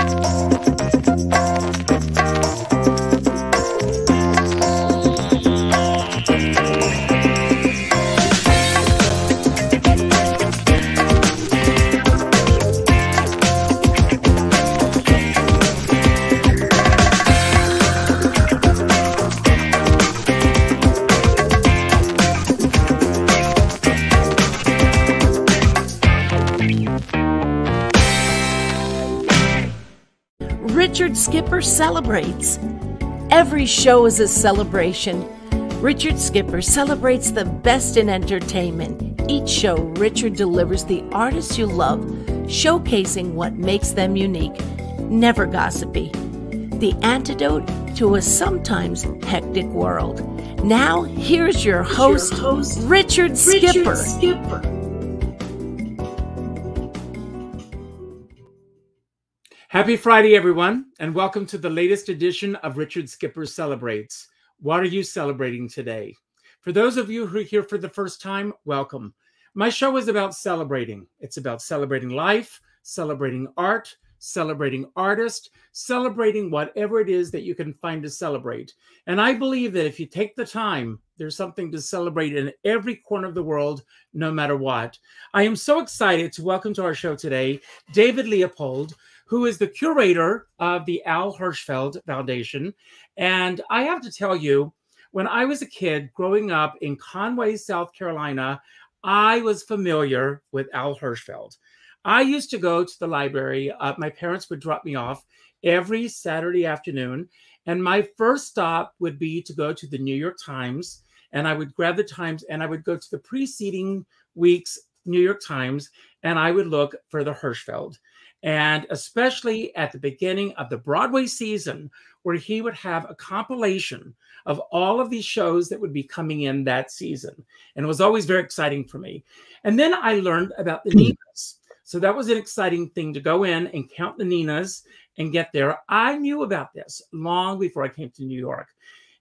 Richard Skipper celebrates. Every show is a celebration. Richard Skipper celebrates the best in entertainment. Each show, Richard delivers the artists you love, showcasing what makes them unique. Never gossipy. The antidote to a sometimes hectic world. Now, here's your host, Your host, Richard Skipper. Richard Skipper. Happy Friday, everyone, and welcome to the latest edition of Richard Skipper Celebrates. What are you celebrating today? For those of you who are here for the first time, welcome. My show is about celebrating. It's about celebrating life, celebrating art, celebrating artists, celebrating whatever it is that you can find to celebrate. And I believe that if you take the time, there's something to celebrate in every corner of the world, no matter what. I am so excited to welcome to our show today David Leopold, who is the curator of the Al Hirschfeld Foundation. And I have to tell you, when I was a kid growing up in Conway, South Carolina, I was familiar with Al Hirschfeld. I used to go to the library. Uh, my parents would drop me off every Saturday afternoon. And my first stop would be to go to the New York Times. And I would grab the Times and I would go to the preceding week's New York Times and I would look for the Hirschfeld and especially at the beginning of the Broadway season, where he would have a compilation of all of these shows that would be coming in that season. And it was always very exciting for me. And then I learned about the hmm. Ninas. So that was an exciting thing to go in and count the Ninas and get there. I knew about this long before I came to New York.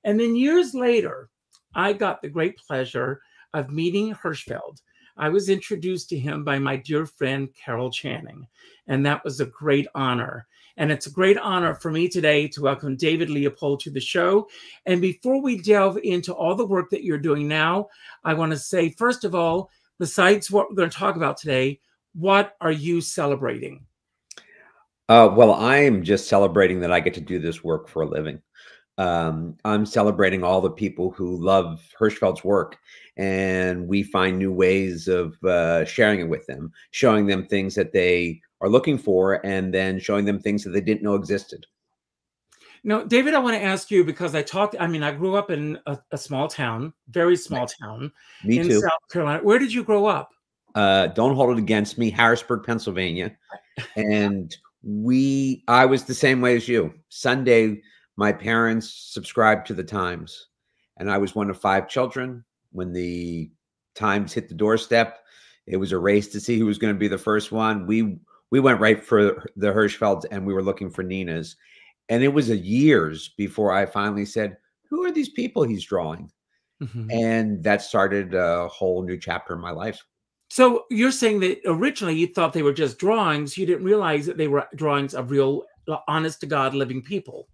And then years later, I got the great pleasure of meeting Hirschfeld. I was introduced to him by my dear friend Carol Channing, and that was a great honor. And it's a great honor for me today to welcome David Leopold to the show. And before we delve into all the work that you're doing now, I want to say, first of all, besides what we're going to talk about today, what are you celebrating? Uh, well, I am just celebrating that I get to do this work for a living. Um, I'm celebrating all the people who love Hirschfeld's work and we find new ways of uh, sharing it with them, showing them things that they are looking for, and then showing them things that they didn't know existed. No, David, I want to ask you because I talked. I mean, I grew up in a, a small town, very small town Me in too. South Carolina. Where did you grow up? Uh, don't hold it against me, Harrisburg, Pennsylvania, and we. I was the same way as you. Sunday, my parents subscribed to the Times, and I was one of five children when the times hit the doorstep. It was a race to see who was going to be the first one. We we went right for the Hirschfelds and we were looking for Nina's. And it was a years before I finally said, "Who are these people he's drawing?" Mhm. And that started a whole new chapter in my life. So you're saying that originally you thought they were just drawings. You didn't realize that they were drawings of real, honest to God living people.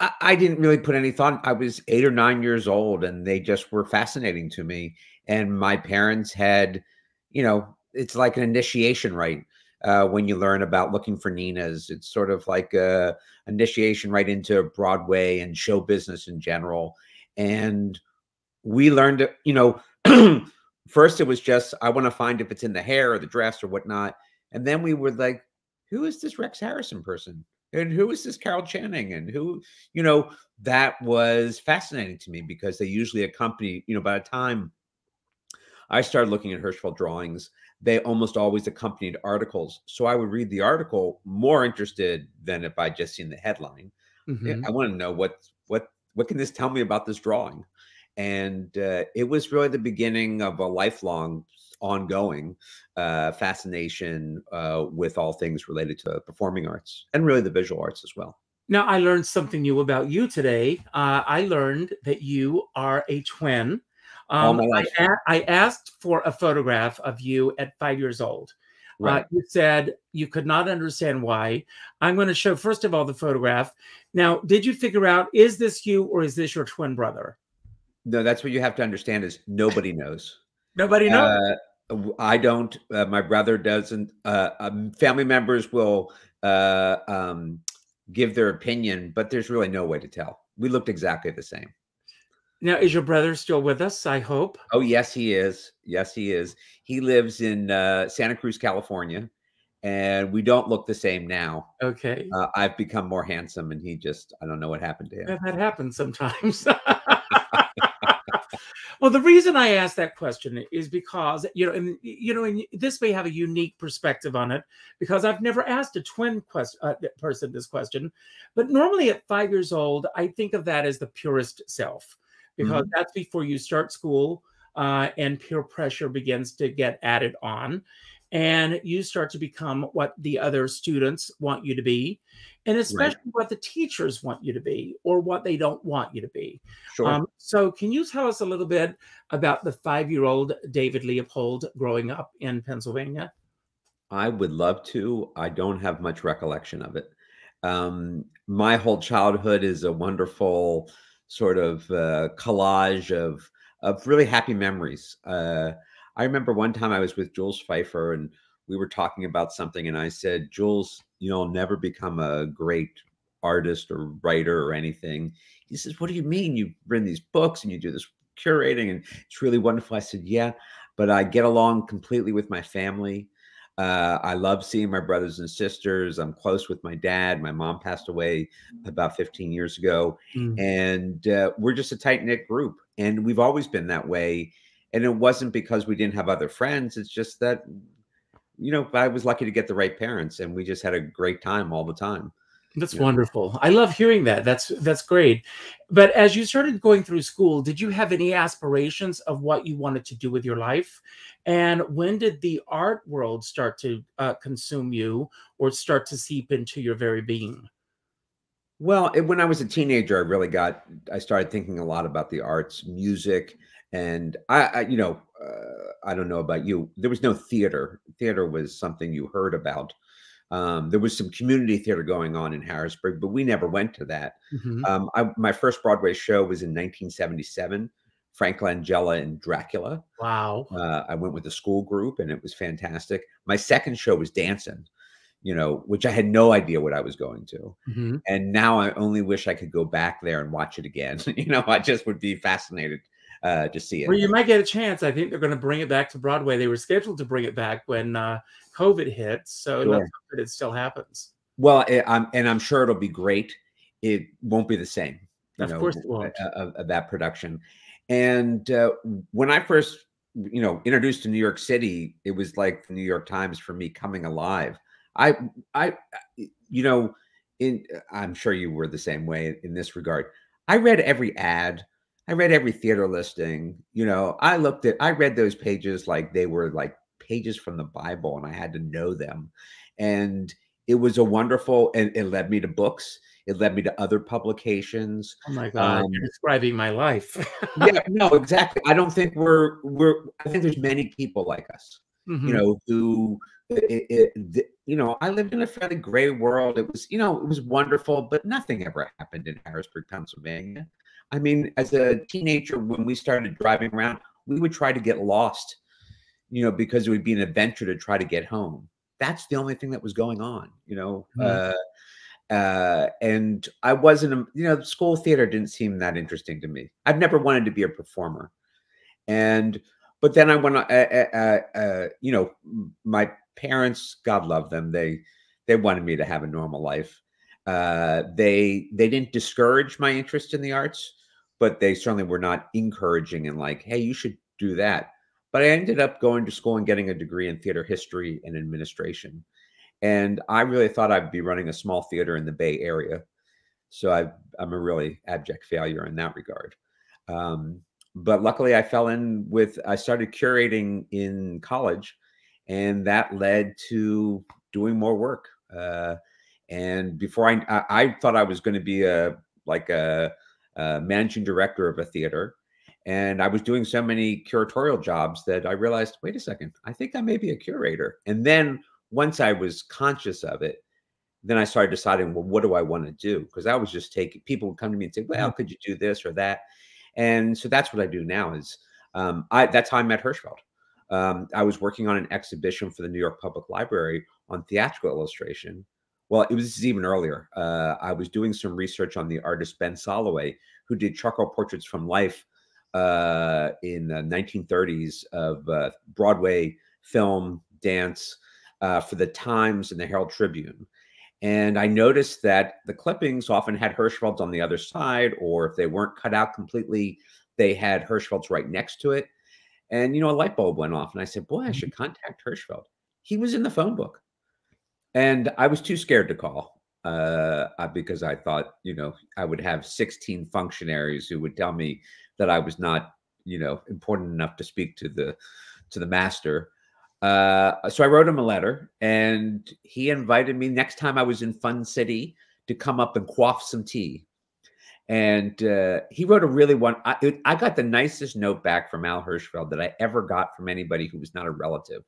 I, I didn't really put any thought. I was eight or nine years old, and they just were fascinating to me. And my parents had, you know, it's like an initiation rite uh, when you learn about looking for Nina's. It's sort of like a initiation right into Broadway and show business in general. And we learned, you know, first it was just I want to find if it's in the hair or the dress or whatnot, and then we were like, who is this Rex Harrison person? And who is this Carol Channing? And who, you know, that was fascinating to me because they usually accompany, you know, by the time I started looking at Hirschfeld drawings, they almost always accompanied articles. So I would read the article more interested than if I just seen the headline. Yeah, Mhm. I want to know what what what can this tell me about this drawing? And uh, it was really the beginning of a lifelong, ongoing uh, fascination uh, with all things related to performing arts and really the visual arts as well. Now I learned something new about you today. Uh, I learned that you are a twin. All Um, my I, life. asked for a photograph of you at five years old. Right. Uh, you said you could not understand why. I'm going to show, first of all, the photograph. Now, did you figure out, is this you or is this your twin brother? No, that's what you have to understand is nobody knows. nobody knows. Uh, I don't. Uh, my brother doesn't. Uh, um, family members will uh, um, give their opinion, but there's really no way to tell. We looked exactly the same. Now, is your brother still with us? I hope. Oh, yes, he is. Yes, he is. He lives in uh, Santa Cruz, California, and we don't look the same now. Okay. Uh, I've become more handsome, and he just, I don't know what happened to him. Yeah, that happens sometimes. well, the reason I asked that question is because, you know, and, you know, and this may have a unique perspective on it because I've never asked a twin quest, uh, person this question. But normally at five years old, I think of that as the purest self because mm-hmm. that's before you start school uh, and peer pressure begins to get added on. And you start to become what the other students want you to be, and especially right. what the teachers want you to be or what they don't want you to be. Sure. Um, so, can you tell us a little bit about the five year old David Leopold growing up in Pennsylvania? I would love to. I don't have much recollection of it. Um, my whole childhood is a wonderful sort of uh, collage of of really happy memories. Uh, I remember one time I was with Jules Feiffer and we were talking about something, and I said, Jules, you know, I'll never become a great artist or writer or anything. He says, What do you mean? You bring these books and you do this curating, and it's really wonderful. I said, Yeah, but I get along completely with my family. Uh, I love seeing my brothers and sisters. I'm close with my dad. My mom passed away about 15 years ago, mm. and uh, we're just a tight knit group. And we've always been that way. And it wasn't because we didn't have other friends. It's just that, you know, I was lucky to get the right parents, and we just had a great time all the time. That's yeah. wonderful. I love hearing that. That's that's great. But as you started going through school, did you have any aspirations of what you wanted to do with your life? And when did the art world start to uh, consume you or start to seep into your very being? Well, it, when I was a teenager, I really got. I started thinking a lot about the arts, music, and I, I you know, uh, I don't know about you. There was no theater. Theater was something you heard about um, there was some community theater going on in Harrisburg, but we never went to that. Mm-hmm. Um, I, my first Broadway show was in 1977. Frank Langella and Dracula. Wow. Uh, I went with a school group and it was fantastic. My second show was Dancin', you know, which I had no idea what I was going to. Mm-hmm. And now I only wish I could go back there and watch it again. you know, I just would be fascinated uh, to see it. Well, you might get a chance. I think they're going to bring it back to Broadway. They were scheduled to bring it back when uh, COVID hit, so sure. it still happens. Well, it, I'm, and I'm sure it'll be great. It won't be the same, of know, course, it won't. Of, of that production. And uh, when I first, you know, introduced to New York City, it was like the New York Times for me coming alive. I, I, you know, in I'm sure you were the same way in this regard. I read every ad I read every theater listing. You know, I looked at, I read those pages like they were like pages from the Bible and I had to know them. And it was a wonderful, and it led me to books. It led me to other publications. Oh my God, um, you're describing my life. yeah, no, exactly. I don't think we're, we're, I think there's many people like us, mm-hmm. you know, who, it, it, you know, I lived in a fairly gray world. It was, you know, it was wonderful, but nothing ever happened in Harrisburg, Pennsylvania. I mean, as a teenager, when we started driving around, we would try to get lost, you know, because it would be an adventure to try to get home. That's the only thing that was going on, you know. Mm-hmm. Uh, uh, and I wasn't, a, you know, school theater didn't seem that interesting to me. I've never wanted to be a performer, and but then I went, uh, uh, uh, you know, my parents, God love them, they they wanted me to have a normal life. Uh, they they didn't discourage my interest in the arts but they certainly were not encouraging and like, hey, you should do that. But I ended up going to school and getting a degree in theater history and administration. And I really thought I'd be running a small theater in the Bay Area. So I, am a really abject failure in that regard. Um, but luckily, I fell in with, I started curating in college, and that led to doing more work. Uh, and before I, I, I thought I was going to be a like a uh, managing director of a theater. And I was doing so many curatorial jobs that I realized, wait a second, I think I may be a curator. And then once I was conscious of it, then I started deciding, well, what do I want to do? Because I was just taking people would come to me and say, well, mm-hmm. could you do this or that? And so that's what I do now. Is um, I that's how I met Hirschfeld. Um, I was working on an exhibition for the New York Public Library on theatrical illustration. Well, it was even earlier. Uh, I was doing some research on the artist Ben Solowey, who did charcoal portraits from life uh, in the 1930s of uh, Broadway film, dance uh, for the Times and the Herald Tribune. And I noticed that the clippings often had Hirschfeld's on the other side, or if they weren't cut out completely, they had Hirschfeld's right next to it. And, you know, a light bulb went off. And I said, boy, I should mm-hmm. contact Hirschfeld. He was in the phone book. And I was too scared to call uh, because I thought, you know, I would have 16 functionaries who would tell me that I was not, you know, important enough to speak to the to the master. Uh, so I wrote him a letter, and he invited me next time I was in Fun City to come up and quaff some tea. And uh, he wrote a really one. I, it, I got the nicest note back from Al Hirschfeld that I ever got from anybody who was not a relative.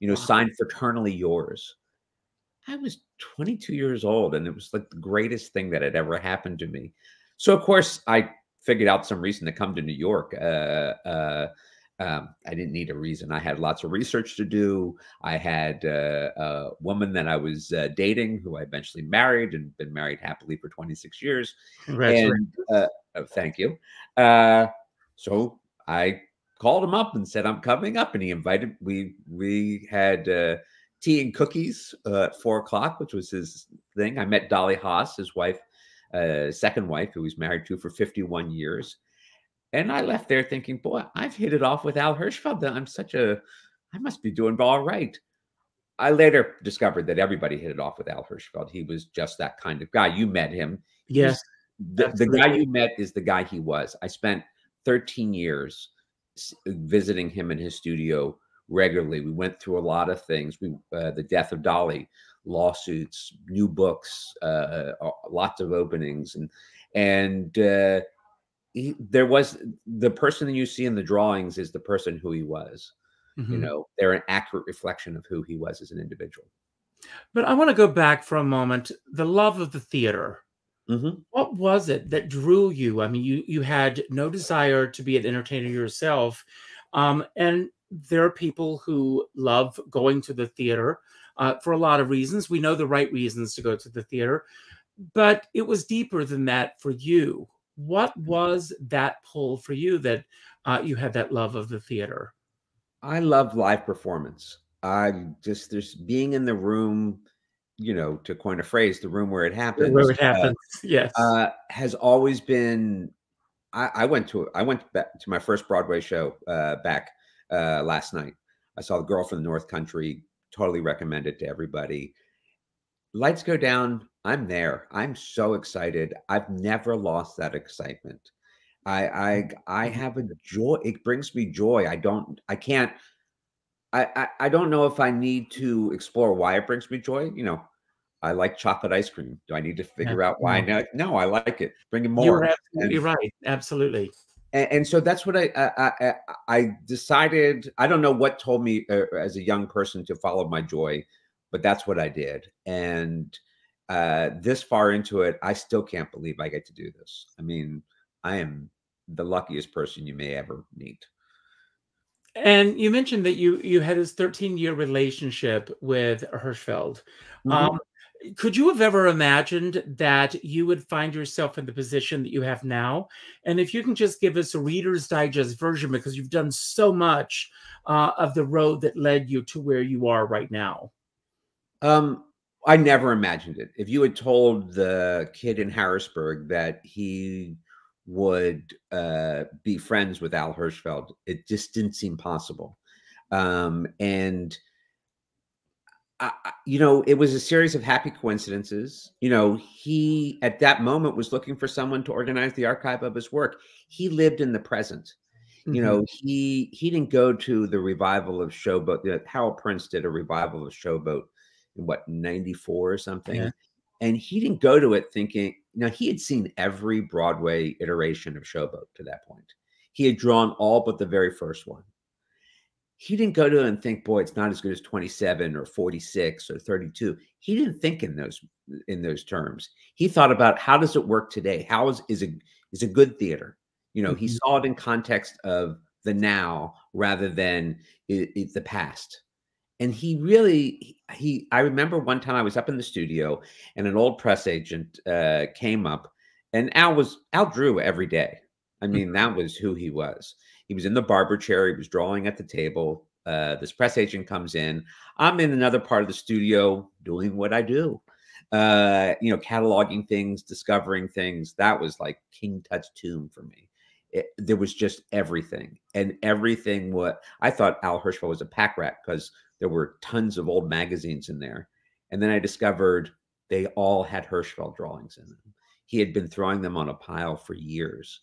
You know, wow. signed fraternally yours. I was 22 years old, and it was like the greatest thing that had ever happened to me. So, of course, I figured out some reason to come to New York. Uh, uh, um, I didn't need a reason. I had lots of research to do. I had uh, a woman that I was uh, dating who I eventually married and been married happily for 26 years. And uh, oh, thank you. Uh, so I called him up and said, I'm coming up. And he invited, we, we had uh, tea and cookies uh, at four o'clock, which was his thing. I met Dolly Haas, his wife, second wife, who he's married to for 51 years and I left there thinking, boy, I've hit it off with Al Hirschfeld. I'm such a, I must be doing all right. I later discovered that everybody hit it off with Al Hirschfeld. He was just that kind of guy. You met him. Yes. The, the guy you met is the guy he was. I spent 13 years visiting him in his studio regularly. We went through a lot of things. We, uh, the death of Dolly, lawsuits, new books, uh, uh lots of openings, and and uh, he, there was the person that you see in the drawings is the person who he was. Mm-hmm. You know, they're an accurate reflection of who he was as an individual. But I want to go back for a moment. The love of the theater. Mm-hmm. What was it that drew you? I mean, you you had no desire to be an entertainer yourself, um, and there are people who love going to the theater uh, for a lot of reasons. We know the right reasons to go to the theater, but it was deeper than that for you what was that pull for you that uh, you had that love of the theater? I love live performance. I just there's being in the room, you know, to coin a phrase, the room where it happens. Where it uh, happens, uh, yes, uh, has always been. I, I, went to I went back to my first Broadway show uh, back uh, last night. I saw the Girl from the North Country. Totally recommend it to everybody. Lights go down. I'm there. I'm so excited. I've never lost that excitement. I I I mm-hmm. have a joy. It brings me joy. I don't. I can't. I, I I don't know if I need to explore why it brings me joy. You know, I like chocolate ice cream. Do I need to figure yeah. out why? No, no, I like it. Bring it more. You're absolutely and, right. Absolutely. And, and, so that's what I, I, I I decided. I don't know what told me uh, as a young person to follow my joy, but that's what I did. And uh, this far into it, I still can't believe I get to do this. I mean, I am the luckiest person you may ever meet. And you mentioned that you you had this 13 year relationship with Hirschfeld. Mm-hmm. Um, could you have ever imagined that you would find yourself in the position that you have now? And if you can just give us a Reader's Digest version, because you've done so much uh, of the road that led you to where you are right now. Um, I never imagined it. If you had told the kid in Harrisburg that he would uh, be friends with Al Hirschfeld, it just didn't seem possible. Um, and I, you know, it was a series of happy coincidences. You know, he at that moment was looking for someone to organize the archive of his work. He lived in the present. Mm-hmm. You know, he he didn't go to the revival of Showboat. You know, Harold Prince did a revival of Showboat in what 94 or something yeah. and he didn't go to it thinking now he had seen every broadway iteration of showboat to that point He had drawn all but the very first one. He didn't go to and think, boy, it's not as good as 27 or 46 or 32. He didn't think in those in those terms. He thought about how does it work today? How is is a is a good theater? You know, mm -hmm. he mm-hmm. saw it in context of the now rather than it, it, the past and he really he i remember one time i was up in the studio and an old press agent uh, came up and al was al drew every day i mean that mm-hmm. was who he was he was in the barber chair he was drawing at the table uh, this press agent comes in i'm in another part of the studio doing what i do uh, you know cataloging things discovering things that was like king tut's tomb for me it, there was just everything and everything what i thought al hirschfeld was a pack rat because there were tons of old magazines in there. And then I discovered they all had Hirschfeld drawings in them. He had been throwing them on a pile for years.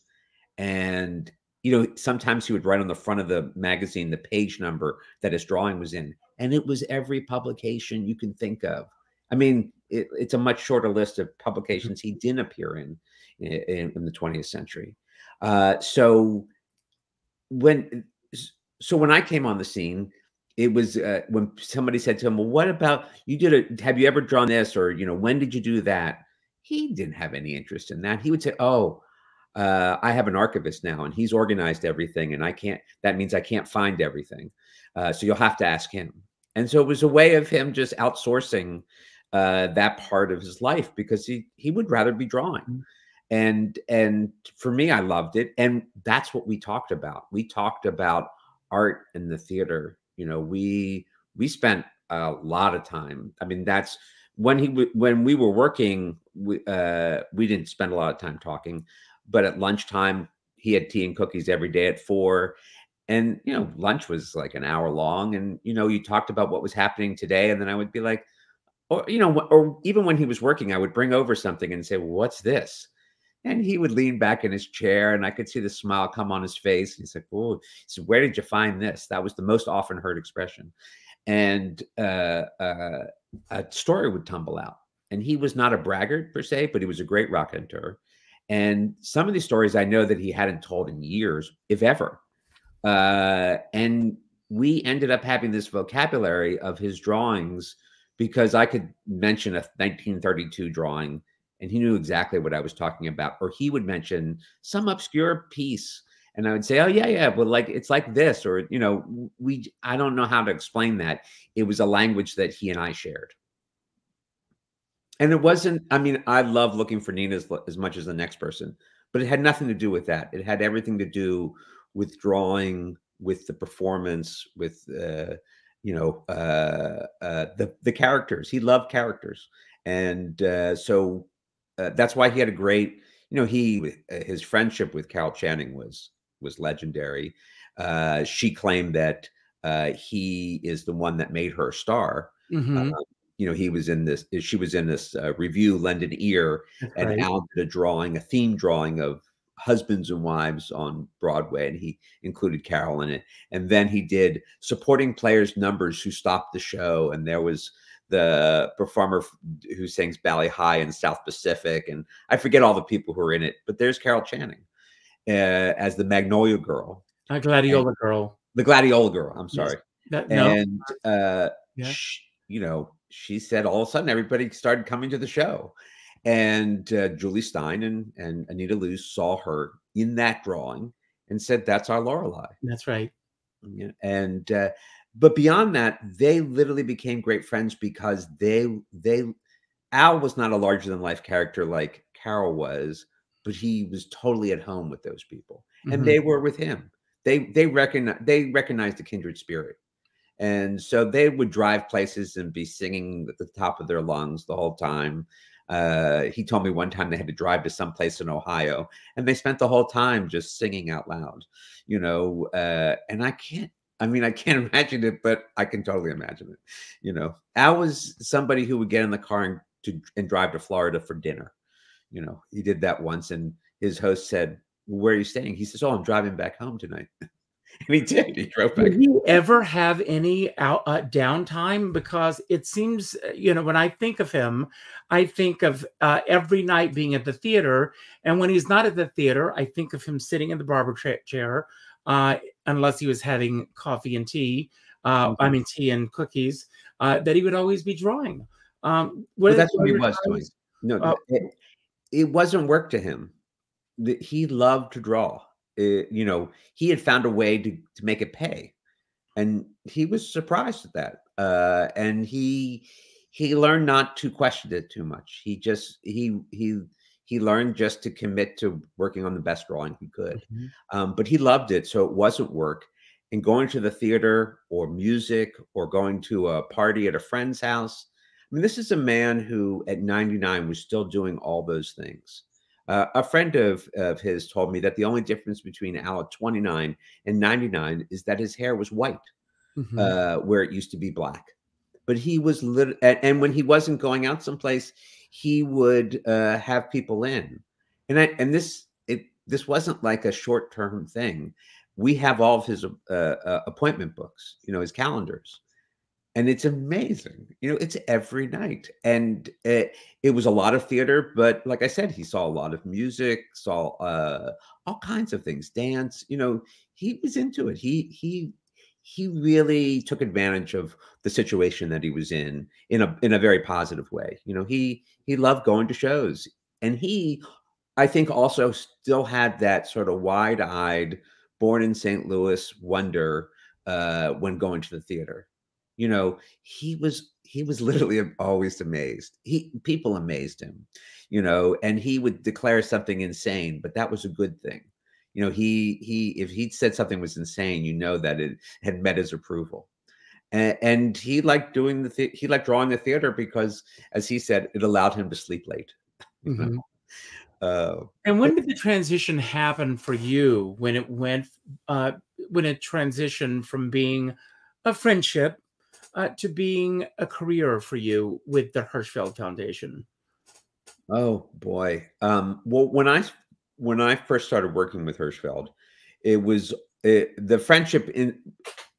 And, you know, sometimes he would write on the front of the magazine the page number that his drawing was in. And it was every publication you can think of. I mean, it, it's a much shorter list of publications he didn't appear in in, in the 20th century. Uh, so when so when I came on the scene, it was uh, when somebody said to him, "Well, what about you did it? Have you ever drawn this, or you know, when did you do that?" He didn't have any interest in that. He would say, "Oh, uh, I have an archivist now, and he's organized everything, and I can't. That means I can't find everything. Uh, so you'll have to ask him." And so it was a way of him just outsourcing uh, that part of his life because he he would rather be drawing. Mm-hmm. And and for me, I loved it, and that's what we talked about. We talked about art and the theater you know, we we spent a lot of time. I mean, that's when he when we were working. We uh, we didn't spend a lot of time talking, but at lunchtime he had tea and cookies every day at four, and you know, lunch was like an hour long, and you know, you talked about what was happening today, and then I would be like, or you know, or even when he was working, I would bring over something and say, well, "What's this?" And he would lean back in his chair, and I could see the smile come on his face. He's like, "Oh, he said, "Where did you find this?" That was the most often heard expression. And uh, uh, a story would tumble out, and he was not a braggart per se, but he was a great raconteur. And some of these stories I know that he hadn't told in years, if ever. Uh, and we ended up having this vocabulary of his drawings because I could mention a 1932 drawing and he knew exactly what I was talking about. Or he would mention some obscure piece and I would say, "Oh yeah, yeah, but like it's like this," or you know, we I don't know how to explain that. It was a language that he and I shared, and it wasn't. I mean, I love looking for Nina as, as much as the next person, but it had nothing to do with that. It had everything to do with drawing, with the performance, with uh, you know uh, uh, the the characters. He loved characters, and uh, so uh, that's why he had a great, you know, he uh, his friendship with Carol Channing was was legendary. Uh, she claimed that uh, he is the one that made her a star. Mm-hmm. Uh, you know, he was in this. She was in this uh, revue, Lend an Ear, That's and right. Al did a drawing, a theme drawing of husbands and wives on Broadway, and he included Carol in it. And then he did supporting players numbers who stopped the show, and there was the performer who sings Bali Ha'i in South Pacific, and I forget all the people who are in it, but there's Carol Channing uh, as the Magnolia Girl, a Gladiola and, Girl, the Gladiola Girl. I'm sorry, yes. that, no. and uh, yeah. she, you know, she said all of a sudden everybody started coming to the show, and uh, Jule Styne and and Anita Loos saw her in that drawing and said, "That's our Lorelei." That's right. And uh, but beyond that, they literally became great friends because they they Al was not a larger than life character like Carol was, but he was totally at home with those people, and mm-hmm. they were with him. They they recognize they recognized the kindred spirit, and so they would drive places and be singing at the top of their lungs the whole time. Uh, he told me one time they had to drive to some place in Ohio, and they spent the whole time just singing out loud, you know. Uh, and I can't I mean, I can't imagine it, but I can totally imagine it. You know, Al was somebody who would get in the car and to and drive to Florida for dinner. You know, he did that once, and his host said, "Where are you staying?" He says, "Oh, I'm driving back home tonight." and he did. He drove back. Did he ever have any out, uh, downtime? Because it seems, uh, you know, when I think of him, I think of uh, every night being at the theater. And when he's not at the theater, I think of him sitting in the barber chair, uh, unless he was having coffee and tea. Uh, mm-hmm. I mean, tea and cookies. Uh, that he would always be drawing. Um, well, that's what he was doing. No, it, it wasn't work to him. He loved to draw it, you know, he had found a way to, to make it pay. And he was surprised at that. Uh, and he he learned not to question it too much. He just he he he learned just to commit to working on the best drawing he could. Mm-hmm. Um, but he loved it, so it wasn't work. And going to the theater or music or going to a party at a friend's house. I mean, this is a man who at 99 was still doing all those things. Uh, a friend of, of his told me that the only difference between Al at 29 and 99 is that his hair was white, mm-hmm. uh, where it used to be black. But he was lit, and when he wasn't going out someplace, he would uh, have people in, and I, and this it this wasn't like a short term thing. We have all of his uh, uh, appointment books, you know, his calendars, and it's amazing. You know, it's every night, and it, it, was a lot of theater. But like I said, he saw a lot of music, saw uh, all kinds of things, dance. You know, he was into it. He he he really took advantage of the situation that he was in in a in a very positive way. You know, he he loved going to shows, and he, I think, also still had that sort of wide eyed, born in St. Louis wonder uh, when going to the theater you know he was he was literally always amazed. He people amazed him you know and he would declare something insane but that was a good thing. You know he he if he'd said something was insane you know that it had met his approval. And, and he liked doing the he liked drawing the theater because as he said it allowed him to sleep late mm-hmm. uh, and when did the transition happen for you when it went uh, when it transitioned from being a friendship uh, to being a career for you with the Hirschfeld Foundation? Oh boy. Um, well, when I when I first started working with Hirschfeld, it was it, the friendship in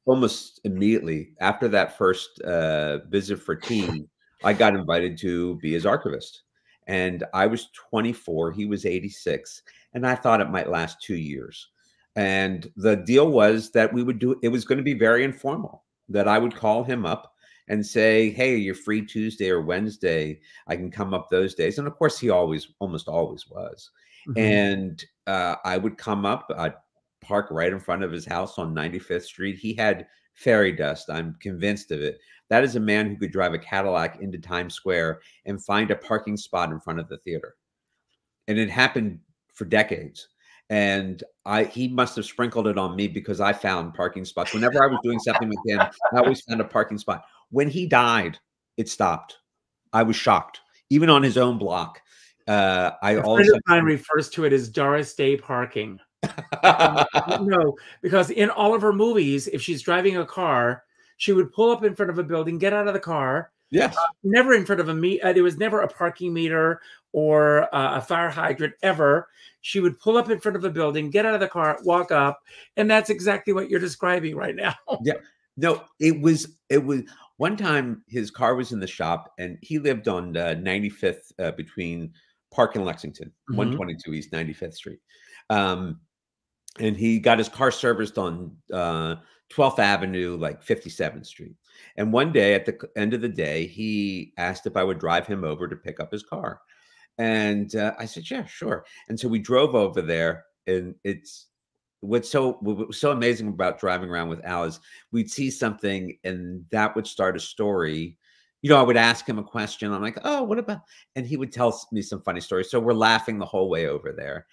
almost immediately after that first uh, visit for tea. I got invited to be his archivist, and I was 24. He was 86, and I thought it might last two years. And the deal was that we would do it was going to be very informal that I would call him up and say, Hey, you're free Tuesday or Wednesday. I can come up those days. And of course, he always, almost always was. Mm-hmm. And uh, I would come up, I'd park right in front of his house on 95th Street. He had fairy dust. I'm convinced of it. That is a man who could drive a Cadillac into Times Square and find a parking spot in front of the theater. And it happened for decades and I he must have sprinkled it on me because I found parking spots. Whenever I was doing something with him, I always found a parking spot. When he died, it stopped. I was shocked, even on his own block. Uh, I a mine refers to it as Doris Day parking. no, because in all of her movies, if she's driving a car, she would pull up in front of a building, get out of the car. Yes. Uh, never in front of a meet. Uh, there was never a parking meter or uh, a fire hydrant ever she would pull up in front of a building, get out of the car, walk up, and that's exactly what you're describing right now. yeah. No, it was it was one time his car was in the shop and he lived on uh, 95th uh, between Park and Lexington, mm-hmm. 122 East 95th Street. Um, and he got his car serviced on uh, 12th Avenue, like 57th Street. And one day at the end of the day, he asked if I would drive him over to pick up his car. And uh, I said, yeah, sure. And so we drove over there, and it's what's so what was so amazing about driving around with Al is we'd see something, and that would start a story. You know, I would ask him a question. I'm like, oh, what about? And he would tell me some funny stories. So we're laughing the whole way over there.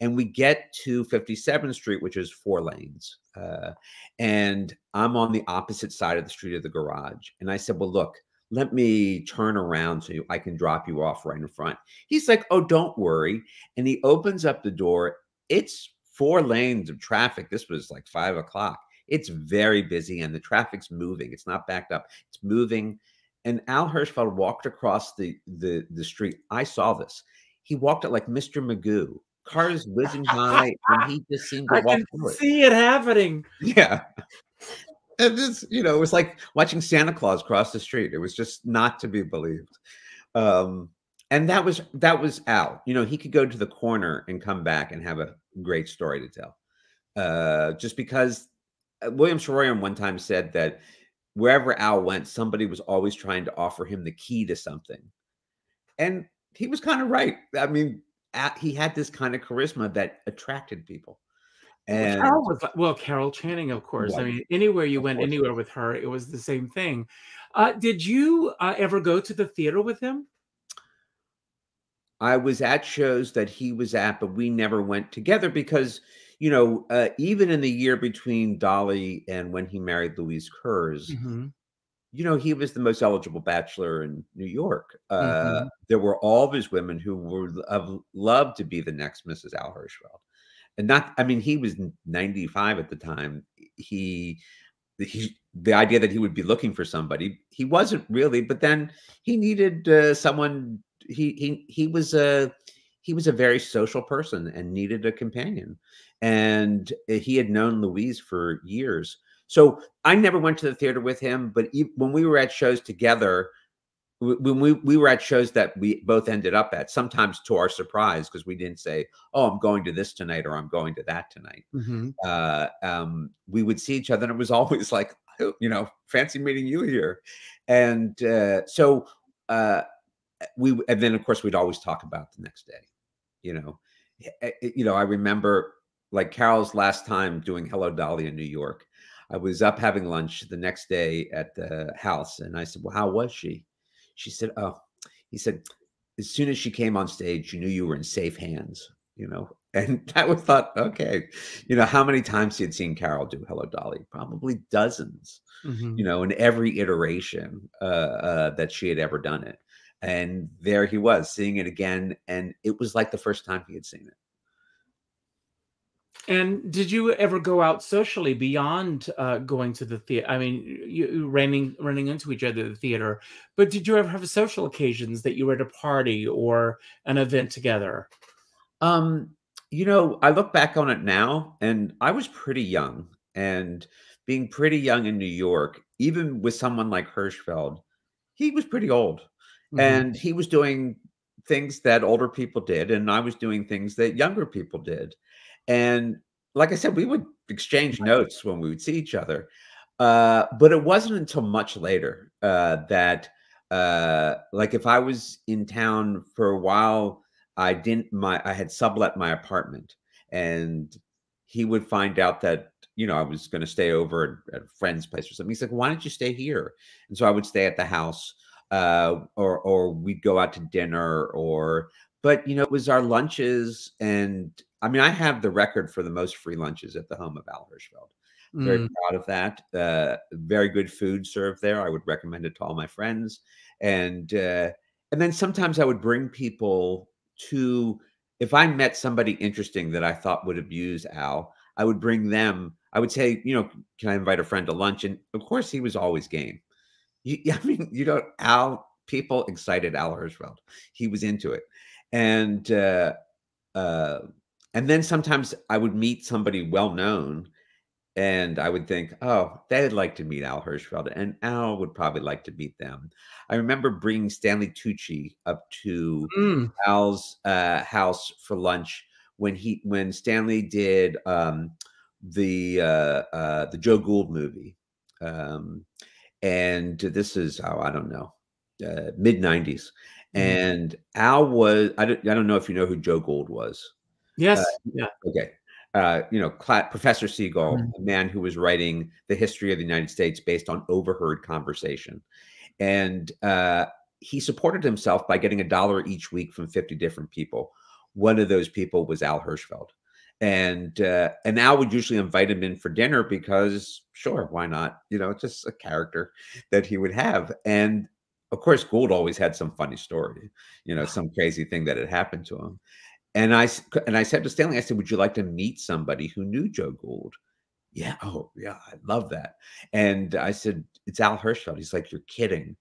And we get to 57th Street, which is four lanes. Uh, and I'm on the opposite side of the street of the garage. And I said, well, look, let me turn around so I can drop you off right in front. He's like, oh, don't worry. And he opens up the door. It's four lanes of traffic. This was like five o'clock. It's very busy and the traffic's moving. It's not backed up. It's moving. And Al Hirschfeld walked across the, the, the street. I saw this. He walked it like Mr. Magoo. Cars whizzing by, and he just seemed to I walk can through it. see it happening. Yeah. And this, you know, it was like watching Santa Claus cross the street. It was just not to be believed. Um, and that was that was Al. You know, he could go to the corner and come back and have a great story to tell. Uh, just because uh, William Saroyan one time said that wherever Al went, somebody was always trying to offer him the key to something. And he was kind of right. I mean, a- he had this kind of charisma that attracted people. And Carol was well, Carol Channing, of course. I mean, anywhere you Of went, course. anywhere with her, it was the same thing. Uh, did you uh, ever go to the theater with him? I was at shows that he was at, but we never went together because, you know, uh, even in the year between Dolly and when he married Louise Kerz, Mhm. You know, he was the most eligible bachelor in New York. Uh, Mhm. There were all of his women who would have loved to be the next Mrs. Al Hirschfeld. And not, I mean, he was 95 at the time. He, he, the idea that he would be looking for somebody, he wasn't really, but then he needed uh, someone. He, he, he was a, he was a very social person and needed a companion. And uh, he had known Louise for years. So I never went to the theater with him, but when we were at shows together, when we, we were at shows that we both ended up at, sometimes to our surprise, because we didn't say, "Oh, I'm going to this tonight" or "I'm going to that tonight." Mhm. Uh, um, we would see each other, and it was always like, "Oh, you know, fancy meeting you here. And uh, so uh, we, and then of course we'd always talk about the next day. You know, eh, you know, I remember like Carol's last time doing Hello Dolly in New York. I was up having lunch the next day at the house, and I said, "Well, how was she?" She said, "Oh," he said, "As soon as she came on stage, you knew you were in safe hands." You know, and I was thought, okay, you know, how many times he had seen Carol do Hello Dolly? Probably dozens. Mhm. You know, in every iteration uh, uh, that she had ever done it, and there he was seeing it again, and it was like the first time he had seen it. And did you ever go out socially beyond uh, going to the theater? I mean, you, you running running into each other at the theater, but did you ever have social occasions that you were at a party or an event together? Um, you know, I look back on it now, and I was pretty young, and being pretty young in New York, even with someone like Hirschfeld, he was pretty old, Mhm. and he was doing things that older people did, and I was doing things that younger people did, and like I said, we would exchange notes when we would see each other, uh, but it wasn't until much later uh, that, uh, like, if I was in town for a while. I didn't my I had sublet my apartment and he would find out that you know I was going to stay over at, a friend's place or something. He's like, "Why don't you stay here?" And so I would stay at the house, uh, or or we'd go out to dinner, or but you know it was our lunches, and I mean I have the record for the most free lunches at the home of Al Hirschfeld. Very Mm. proud of that. Uh, very good food served there. I would recommend it to all my friends, and uh, and then sometimes I would bring people to if I met somebody interesting that I thought would abuse Al, I would bring them. I would say, you know, can I invite a friend to lunch? And of course, he was always game. You, I mean, you know, Al. People excited Al Hirschfeld. He was into it, and uh, uh, and then sometimes I would meet somebody well known, and I would think, oh, they'd like to meet Al Hirschfeld, and Al would probably like to meet them. I remember bringing Stanley Tucci up to Mm. Al's uh, house for lunch when he when Stanley did um, the uh, uh, the Joe Gould movie, um, and this is oh I don't know uh, mid '90s, Mhm. And Al was I don't I don't know if you know who Joe Gould was. Yes. yeah. Okay. Uh, you know, Cla- Professor Sea Gull, Mhm. a man who was writing the history of the United States based on overheard conversation. And uh, he supported himself by getting a dollar each week from 50 different people. One of those people was Al Hirschfeld. And uh, and Al would usually invite him in for dinner because, sure, why not? You know, it's just a character that he would have. And of course, Gould always had some funny story, you know, some crazy thing that had happened to him. And I and I said to Stanley, I said, "Would you like to meet somebody who knew Joe Gould?" Yeah. Oh, yeah. I love that. And I said, "It's Al Hirschfeld." He's like, "You're kidding."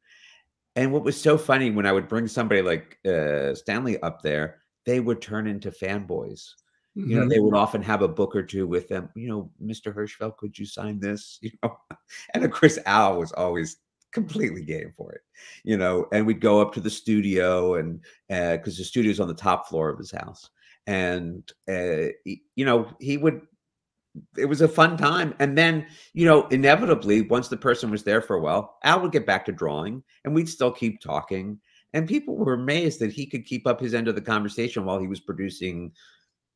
And what was so funny when I would bring somebody like uh, Stanley up there, they would turn into fanboys. Mm-hmm. You know, they would often have a book or two with them. You know, Mr. Hirschfeld, could you sign this? You know, and of course, Al was always completely game for it. You know, and we'd go up to the studio and because uh, the studio's on the top floor of his house, and uh, you know, he would it was a fun time. And then, you know, inevitably, once the person was there for a while, Al would get back to drawing and we'd still keep talking. And people were amazed that he could keep up his end of the conversation while he was producing,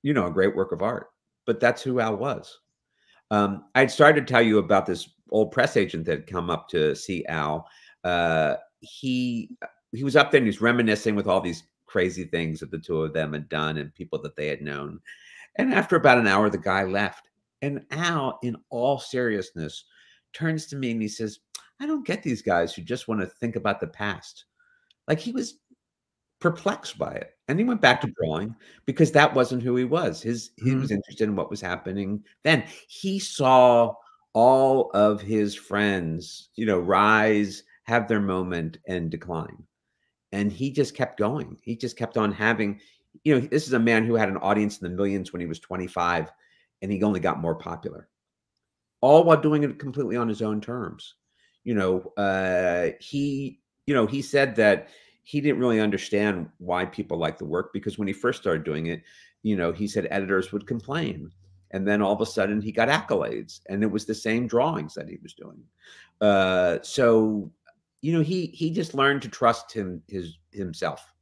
you know, a great work of art. But that's who Al was. Um, I'd started to tell you about this old press agent that had come up to see Al. Uh, he he was up there and he was reminiscing with all these crazy things that the two of them had done and people that they had known. And after about an hour, the guy left. And Al, in all seriousness, turns to me and he says, I don't get these guys who just want to think about the past. Like he was perplexed by it. And he went back to drawing because that wasn't who he was. His he mm-hmm. was interested in what was happening then. He saw all of his friends, you know, rise, have their moment and decline. And he just kept going. He just kept on having, you know, this is a man who had an audience in the millions when he was 25 and he only got more popular, all while doing it completely on his own terms. You know, uh, he, you know, he said that he didn't really understand why people like the work because when he first started doing it, you know, he said editors would complain. And then all of a sudden he got accolades and it was the same drawings that he was doing. Uh, so, you know, he he just learned to trust him his himself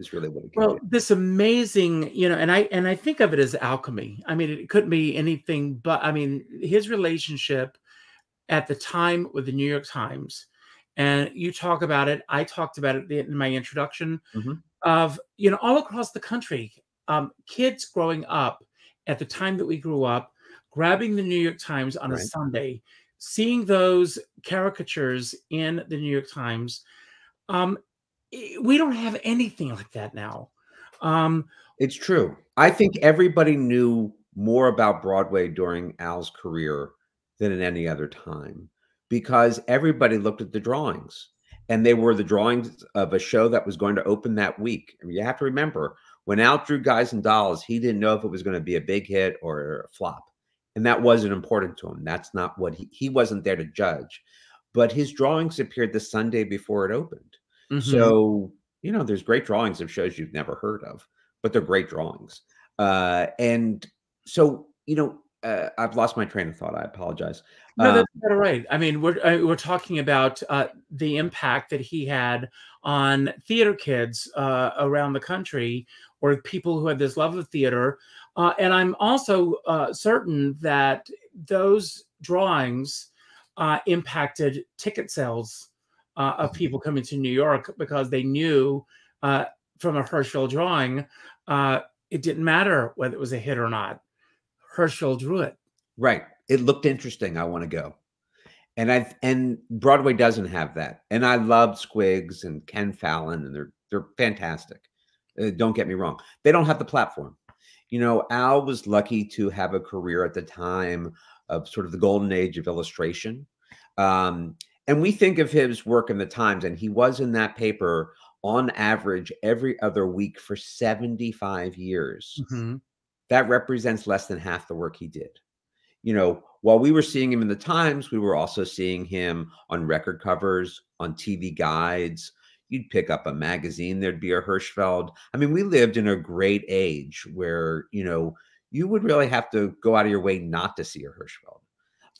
is really what it well this amazing you know and i and i think of it as alchemy i mean it couldn't be anything but i mean his relationship at the time with the new york times and you talk about it i talked about it in my introduction mm-hmm. of you know all across the country um, kids growing up at the time that we grew up grabbing the new york times on right. a sunday seeing those caricatures in the new york times um, we don't have anything like that now. Um, it's true. I think everybody knew more about Broadway during Al's career than at any other time because everybody looked at the drawings and they were the drawings of a show that was going to open that week. I mean, you have to remember when Al drew Guys and Dolls, he didn't know if it was going to be a big hit or a flop. And that wasn't important to him. That's not what he, he wasn't there to judge. But his drawings appeared the Sunday before it opened. Mm-hmm. So, you know, there's great drawings of shows you've never heard of, but they're great drawings. Uh, and so, you know, uh, I've lost my train of thought. I apologize. No, that's um, right. I mean, we're uh, we're talking about uh, the impact that he had on theater kids uh, around the country, or people who had this love of theater. Uh, and I'm also uh, certain that those drawings impacted ticket sales uh, of people coming to New York because they knew uh, from a Hirschfeld drawing, uh, it didn't matter whether it was a hit or not. Hirschfeld drew it. Right. It looked interesting. I want to go. And I and Broadway doesn't have that. And I love Squigs and Ken Fallin, and they're they're fantastic. Uh, don't get me wrong. They don't have the platform. You know, Al was lucky to have a career at the time of sort of the golden age of illustration. Um, and we think of his work in the Times, and he was in that paper on average every other week for 75 years. Mm-hmm. That represents less than half the work he did. You know, while we were seeing him in the Times, we were also seeing him on record covers, on TV guides. You'd pick up a magazine, there'd be a Hirschfeld. I mean, we lived in a great age where, you know, you would really have to go out of your way not to see a Hirschfeld.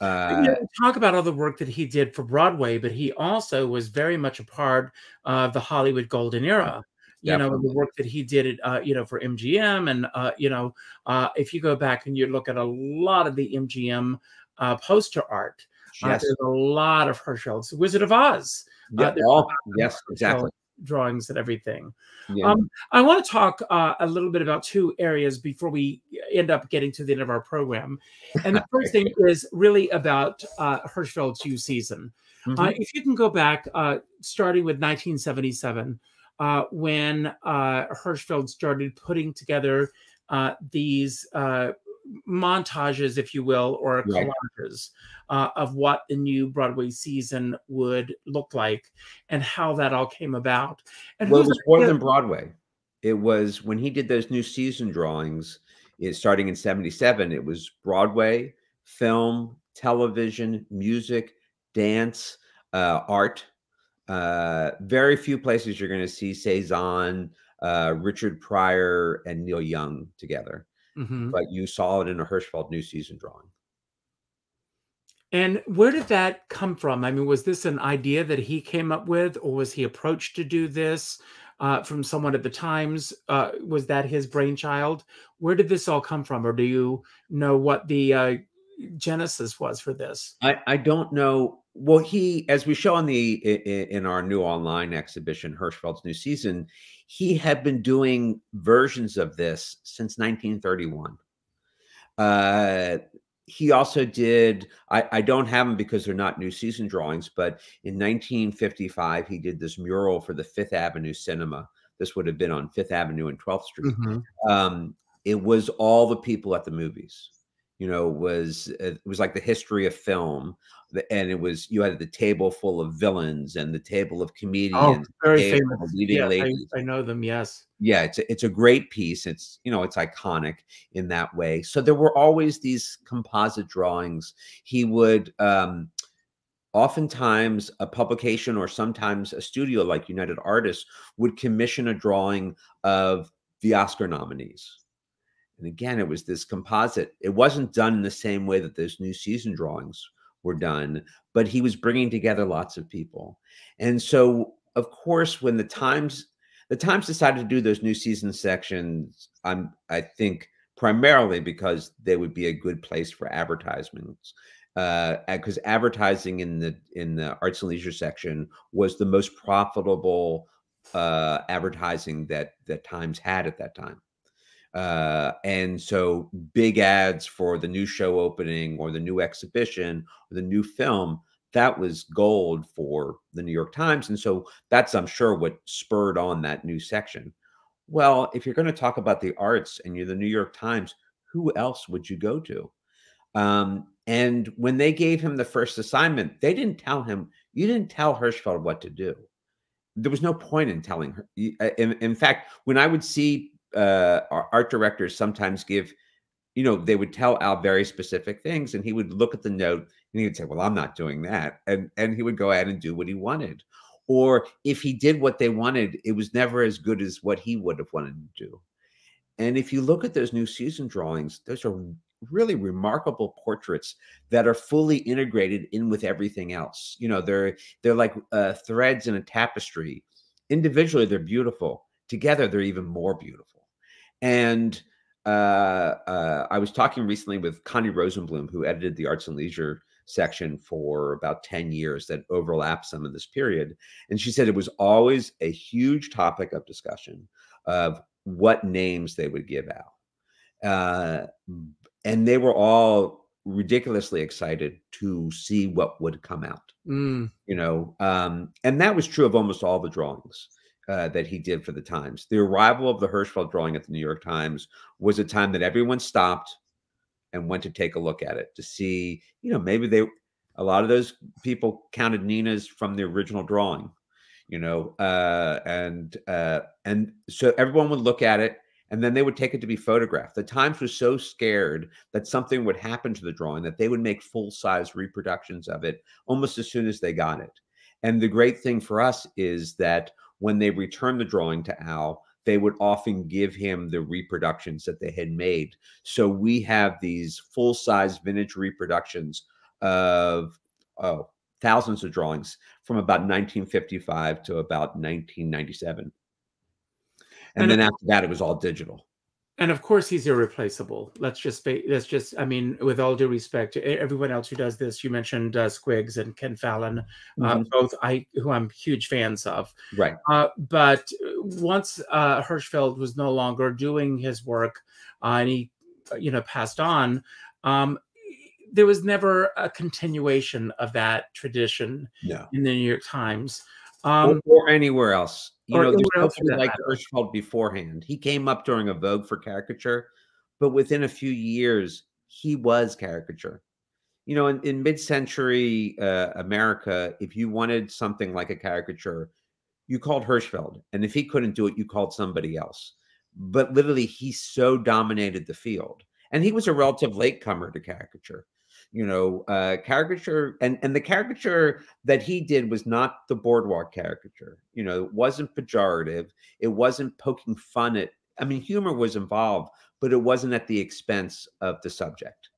Uh, you know, talk about all the work that he did for Broadway, but he also was very much a part of the Hollywood Golden Era. You definitely. know, the work that he did, uh, you know, for MGM, and uh, you know, uh, if you go back and you look at a lot of the MGM uh, poster art, uh, yes. there's a lot of Hirschfeld's Wizard of Oz. Yeah, all, yes, exactly drawings and everything. Yeah. Um, I want to talk uh, a little bit about two areas before we end up getting to the end of our program. And the first thing is really about uh, Hirschfeld's New season. Uh, mm-hmm. Uh, if you can go back, uh, starting with 1977, uh, when Hirschfeld started putting together these montages, if you will, or right. collages uh, of what the new Broadway season would look like and how that all came about. And well, it was more than Broadway. It was when he did those new season drawings, it, starting in 77, it was Broadway, film, television, music, dance, uh, art. Uh, very few places you're going to see Cezanne, uh, Richard Pryor, and Neil Young together. Mm-hmm. But you saw it in a Hirschfeld new season drawing. And where did that come from? I mean, was this an idea that he came up with, or was he approached to do this uh, from someone at the Times? Uh, was that his brainchild? Where did this all come from, or do you know what the uh, genesis was for this? I, I don't know. Well, he, as we show in the in, in our new online exhibition, Hirschfeld's new season, he had been doing versions of this since 1931. Uh, he also did I, I, don't have them because they're not new season drawings but in 1955 he did this mural for the fifth avenue cinema this would have been on fifth avenue and 12th street mm-hmm. um, it was all the people at the movies you know was it was like the history of film and it was you had the table full of villains and the table of oh, comedians. Oh, very famous. Yeah, I, I, know them. Yes. Yeah, it's a, it's a great piece. It's you know it's iconic in that way. So there were always these composite drawings. He would um, oftentimes a publication or sometimes a studio like United Artists would commission a drawing of the Oscar nominees. And again, it was this composite. It wasn't done in the same way that those new season drawings were done, but he was bringing together lots of people. And so, of course, when the Times the Times decided to do those new season sections, I'm I think primarily because they would be a good place for advertisements because uh, advertising in the in the arts and leisure section was the most profitable uh, advertising that that Times had at that time. Uh, and so big ads for the new show opening or the new exhibition or the new film, that was gold for the New York Times. And so that's, I'm sure, what spurred on that new section. Well, if you're going to talk about the arts and you're the New York Times, who else would you go to? Um, and when they gave him the first assignment, they didn't tell him, you didn't tell Hirschfeld what to do. There was no point in telling her. Uh, in, in fact, when I would see uh, our art directors sometimes give, you know, they would tell Al very specific things, and he would look at the note and he would say, "Well, I'm not doing that," and and he would go ahead and do what he wanted. Or if he did what they wanted, it was never as good as what he would have wanted to do. And if you look at those new season drawings, those are really remarkable portraits that are fully integrated in with everything else. You know, they're they're like uh, threads in a tapestry. Individually, they're beautiful. Together, they're even more beautiful. And uh, uh, I was talking recently with Connie Rosenblum, who edited the Arts and Leisure section for about 10 years that overlapped some of this period. And she said it was always a huge topic of discussion of what names they would give out. Uh, and they were all ridiculously excited to see what would come out. Mm. You know, um, and that was true of almost all the drawings. Uh, that he did for the Times. The arrival of the Hirschfeld drawing at the New York Times was a time that everyone stopped and went to take a look at it to see, you know, maybe they, a lot of those people counted Nina's from the original drawing, you know, uh, and uh, and so everyone would look at it and then they would take it to be photographed. The Times was so scared that something would happen to the drawing that they would make full size reproductions of it almost as soon as they got it. And the great thing for us is that when they returned the drawing to Al, they would often give him the reproductions that they had made. So we have these full size vintage reproductions of oh, thousands of drawings from about 1955 to about 1997. And, and then after that, it was all digital and of course he's irreplaceable let's just let's just i mean with all due respect to everyone else who does this you mentioned uh, squigs and ken fallin uh, mm-hmm. uh, both i who i'm huge fans of right uh, but once uh, hirschfeld was no longer doing his work uh, and he you know passed on um, there was never a continuation of that tradition no. in the new york times um, or, or anywhere else you know, there's like Hirschfeld beforehand. He came up during a Vogue for caricature, but within a few years, he was caricature. You know, in, in mid-century uh, America, if you wanted something like a caricature, you called Hirschfeld. And if he couldn't do it, you called somebody else. But literally, he so dominated the field. And he was a relative latecomer to caricature. You know, uh, caricature and, and the caricature that he did was not the boardwalk caricature. You know, it wasn't pejorative. It wasn't poking fun at, I mean, humor was involved, but it wasn't at the expense of the subject.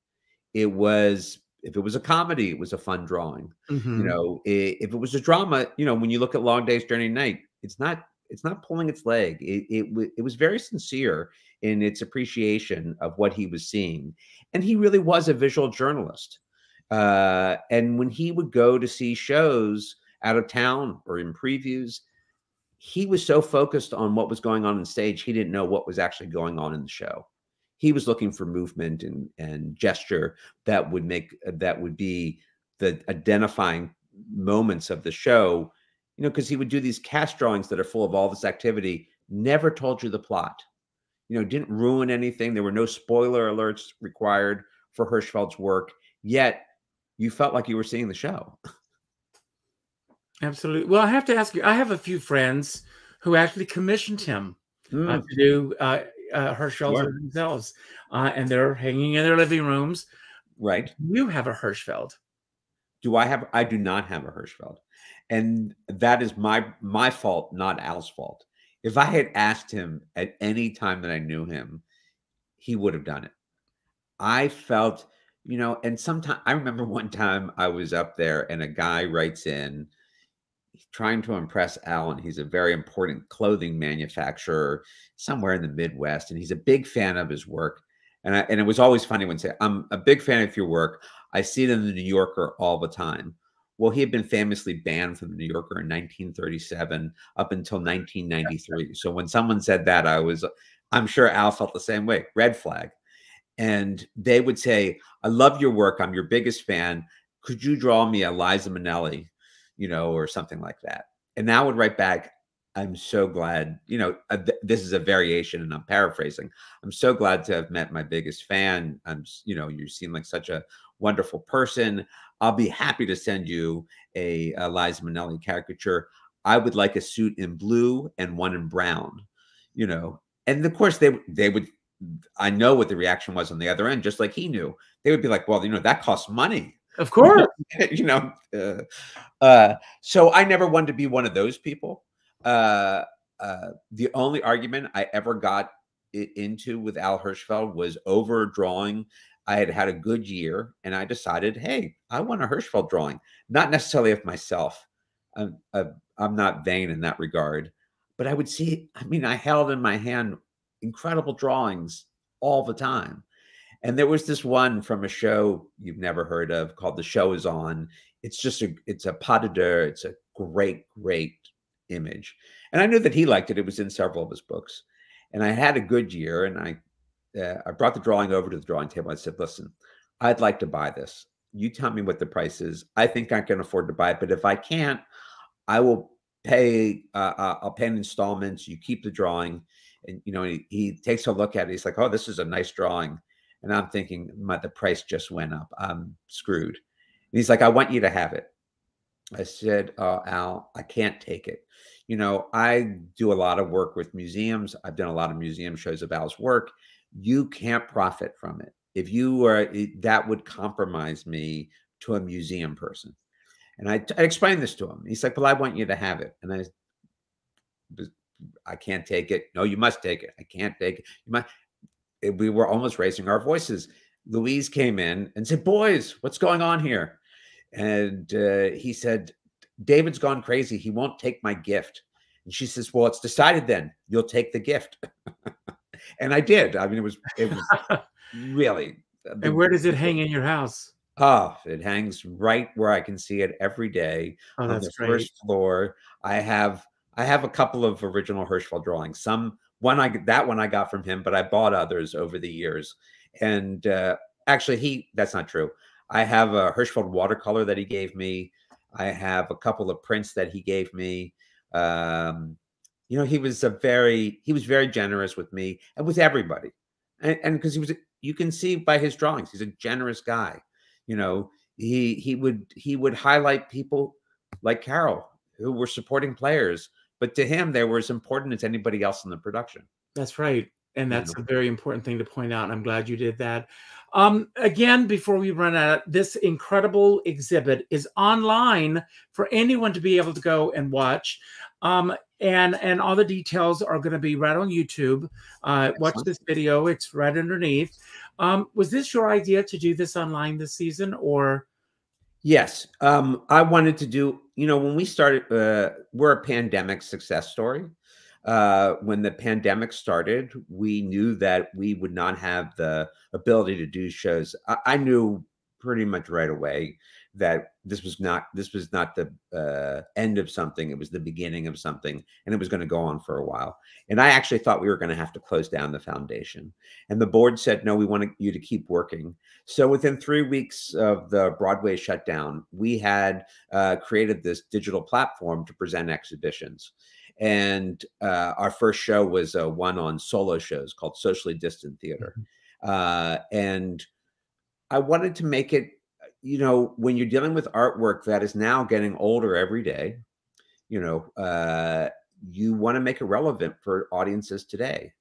It was if it was a comedy, it was a fun drawing. Mhm. You know, i- if it was a drama, you know, when you look at Long Day's Journey Night, it's not it's not pulling its leg. It it, it was very sincere in its appreciation of what he was seeing, and he really was a visual journalist. Uh, and when he would go to see shows out of town or in previews, he was so focused on what was going on on stage, he didn't know what was actually going on in the show. He was looking for movement and and gesture that would make that would be the identifying moments of the show. You know, because he would do these cast drawings that are full of all this activity, never told you the plot. You know, didn't ruin anything. There were no spoiler alerts required for Hirschfeld's work, yet you felt like you were seeing the show. Absolutely. Well, I have to ask you. I have a few friends who actually commissioned him uh, Mm, to do uh, uh, Hirschfeld Sure. themselves, uh, and they're hanging in their living rooms. right. You have a Hirschfeld. Do I have I do not have a Hirschfeld. And that is my my fault, not Al's fault. If I had asked him at any time that I knew him, he would have done it. I felt, you know, and sometimes I remember one time I was up there and a guy writes in trying to impress Al, and he's a very important clothing manufacturer somewhere in the Midwest, and he's a big fan of his work. And I, and it was always funny when say, "I'm a big fan of your work. I see it in the New Yorker all the time." Well, he had been famously banned from the New Yorker in 1937 up until 1993. So when someone said that, I was, I'm sure Al felt the same way. Red flag. And they would say, "I love your work. I'm your biggest fan. Could you draw me a Liza Minnelli, you know, or something like that?" And Al would write back, "I'm so glad. You know, uh, th- this is a variation, and I'm paraphrasing. I'm so glad to have met my biggest fan. I'm, you know, you seem like such a wonderful person. I'll be happy to send you a, a Liza Minnelli caricature. I would like a suit in blue and one in brown, you know. And of course, they they would. I know what the reaction was on the other end, just like he knew. They would be like, "Well, you know, that costs money." Of course. you know uh, uh, so i never wanted to be one of those people uh, uh, the only argument i ever got into with al hirschfeld was over drawing i had had a good year and i decided hey i want a hirschfeld drawing not necessarily of myself i'm, uh, I'm not vain in that regard but i would see i mean i held in my hand incredible drawings all the time and there was this one from a show you've never heard of called The Show Is On. It's just a it's a pas de deux. It's a great, great image. And I knew that he liked it. It was in several of his books. And I had a good year and I uh, I brought the drawing over to the drawing table. I said, listen, I'd like to buy this. You tell me what the price is. I think I can afford to buy it, but if I can't, I will pay. Uh, uh, I'll pay in installments. You keep the drawing, and you know he, he takes a look at it. He's like, "Oh, this is a nice drawing," and I'm thinking, "My the price just went up. I'm screwed." And he's like, "I want you to have it." I said, uh, "Al, I can't take it. You know, I do a lot of work with museums. I've done a lot of museum shows of Al's work. You can't profit from it. If you were, that would compromise me to a museum person." And I, I explained this to him. He's like, "Well, I want you to have it." And I, I can't take it. No, you must take it. I can't take it. You must. We were almost raising our voices. Louise came in and said, "Boys, what's going on here?" And uh, he said, "David's gone crazy. He won't take my gift." And she says, "Well, it's decided then. You'll take the gift." and I did. I mean, it was it was really. uh, and where does it hang in your house? Oh, it hangs right where I can see it every day Oh, on the great. first floor. I have I have a couple of original Hirschfeld drawings. Some one I that one I got from him, but I bought others over the years. And uh, actually, he that's not true. I have a Hirschfeld watercolor that he gave me. I have a couple of prints that he gave me. Um, you know, he was a very he was very generous with me and with everybody, and because he was you can see by his drawings he's a generous guy. You know, he he would he would highlight people like Carol who were supporting players, but to him, they were as important as anybody else in the production. That's right. And that's a very important thing to point out. And I'm glad you did that. Um, again, before we run out, this incredible exhibit is online for anyone to be able to go and watch. Um, and and all the details are going to be right on YouTube. Uh, watch this video; it's right underneath. Um, was this your idea to do this online this season, or? Yes, um, I wanted to do. You know, when we started, uh, we're a pandemic success story. Uh, when the pandemic started, we knew that we would not have the ability to do shows. I, I knew pretty much right away that this was not this was not the uh, end of something it was the beginning of something and it was going to go on for a while. And i actually thought we were going to have to close down the foundation. And the board said no we want you to keep working. So within three weeks of the broadway shutdown we had uh, created this digital platform to present exhibitions. And uh, our first show was uh, one on solo shows called socially distant theater. Mm-hmm. uh, and i wanted to make it you know, when you're dealing with artwork that is now getting older every day, you know, uh, you want to make it relevant for audiences today.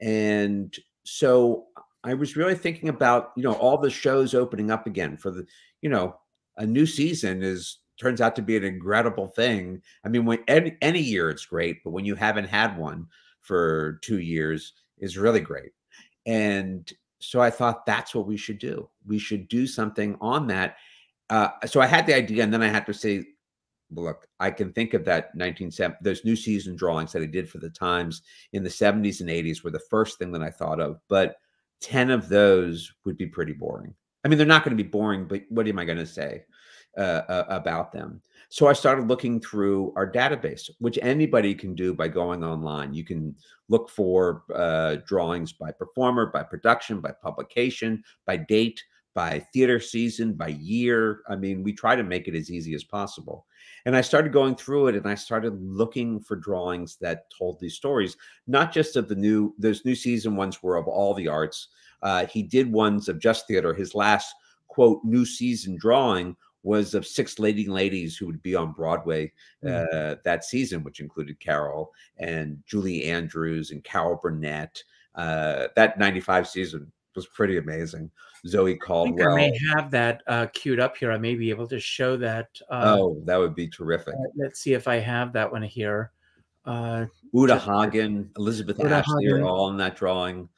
And so I was really thinking about, you know, all the shows opening up again for the, you know, a new season is turns out to be an incredible thing. I mean, when any, any year it's great, but when you haven't had one for two years is really great. And so I thought that's what we should do. We should do something on that. Uh, so I had the idea, and then I had to say, look, I can think of that 1970, those new season drawings that I did for the Times in the 70s and 80s were the first thing that I thought of. But 10 of those would be pretty boring. I mean, they're not going to be boring, but what am I going to say uh, uh, about them? So I started looking through our database, which anybody can do by going online. You can look for uh, drawings by performer, by production, by publication, by date, by theater season, by year. I mean, we try to make it as easy as possible. And I started going through it and I started looking for drawings that told these stories, not just of the new, those new season ones were of all the arts. Uh, he did ones of just theater. His last quote, new season drawing was of six leading ladies who would be on Broadway uh, mm. that season, which included Carol and Julie Andrews and Carol Burnett. Uh, that 95 season was pretty amazing. Zoe Caldwell. I, I may have that uh, queued up here. I may be able to show that. Uh, oh, that would be terrific. Uh, let's see if I have that one here. Uh, Uta Hagen, Elizabeth Uta Ashley Hagen. are all in that drawing.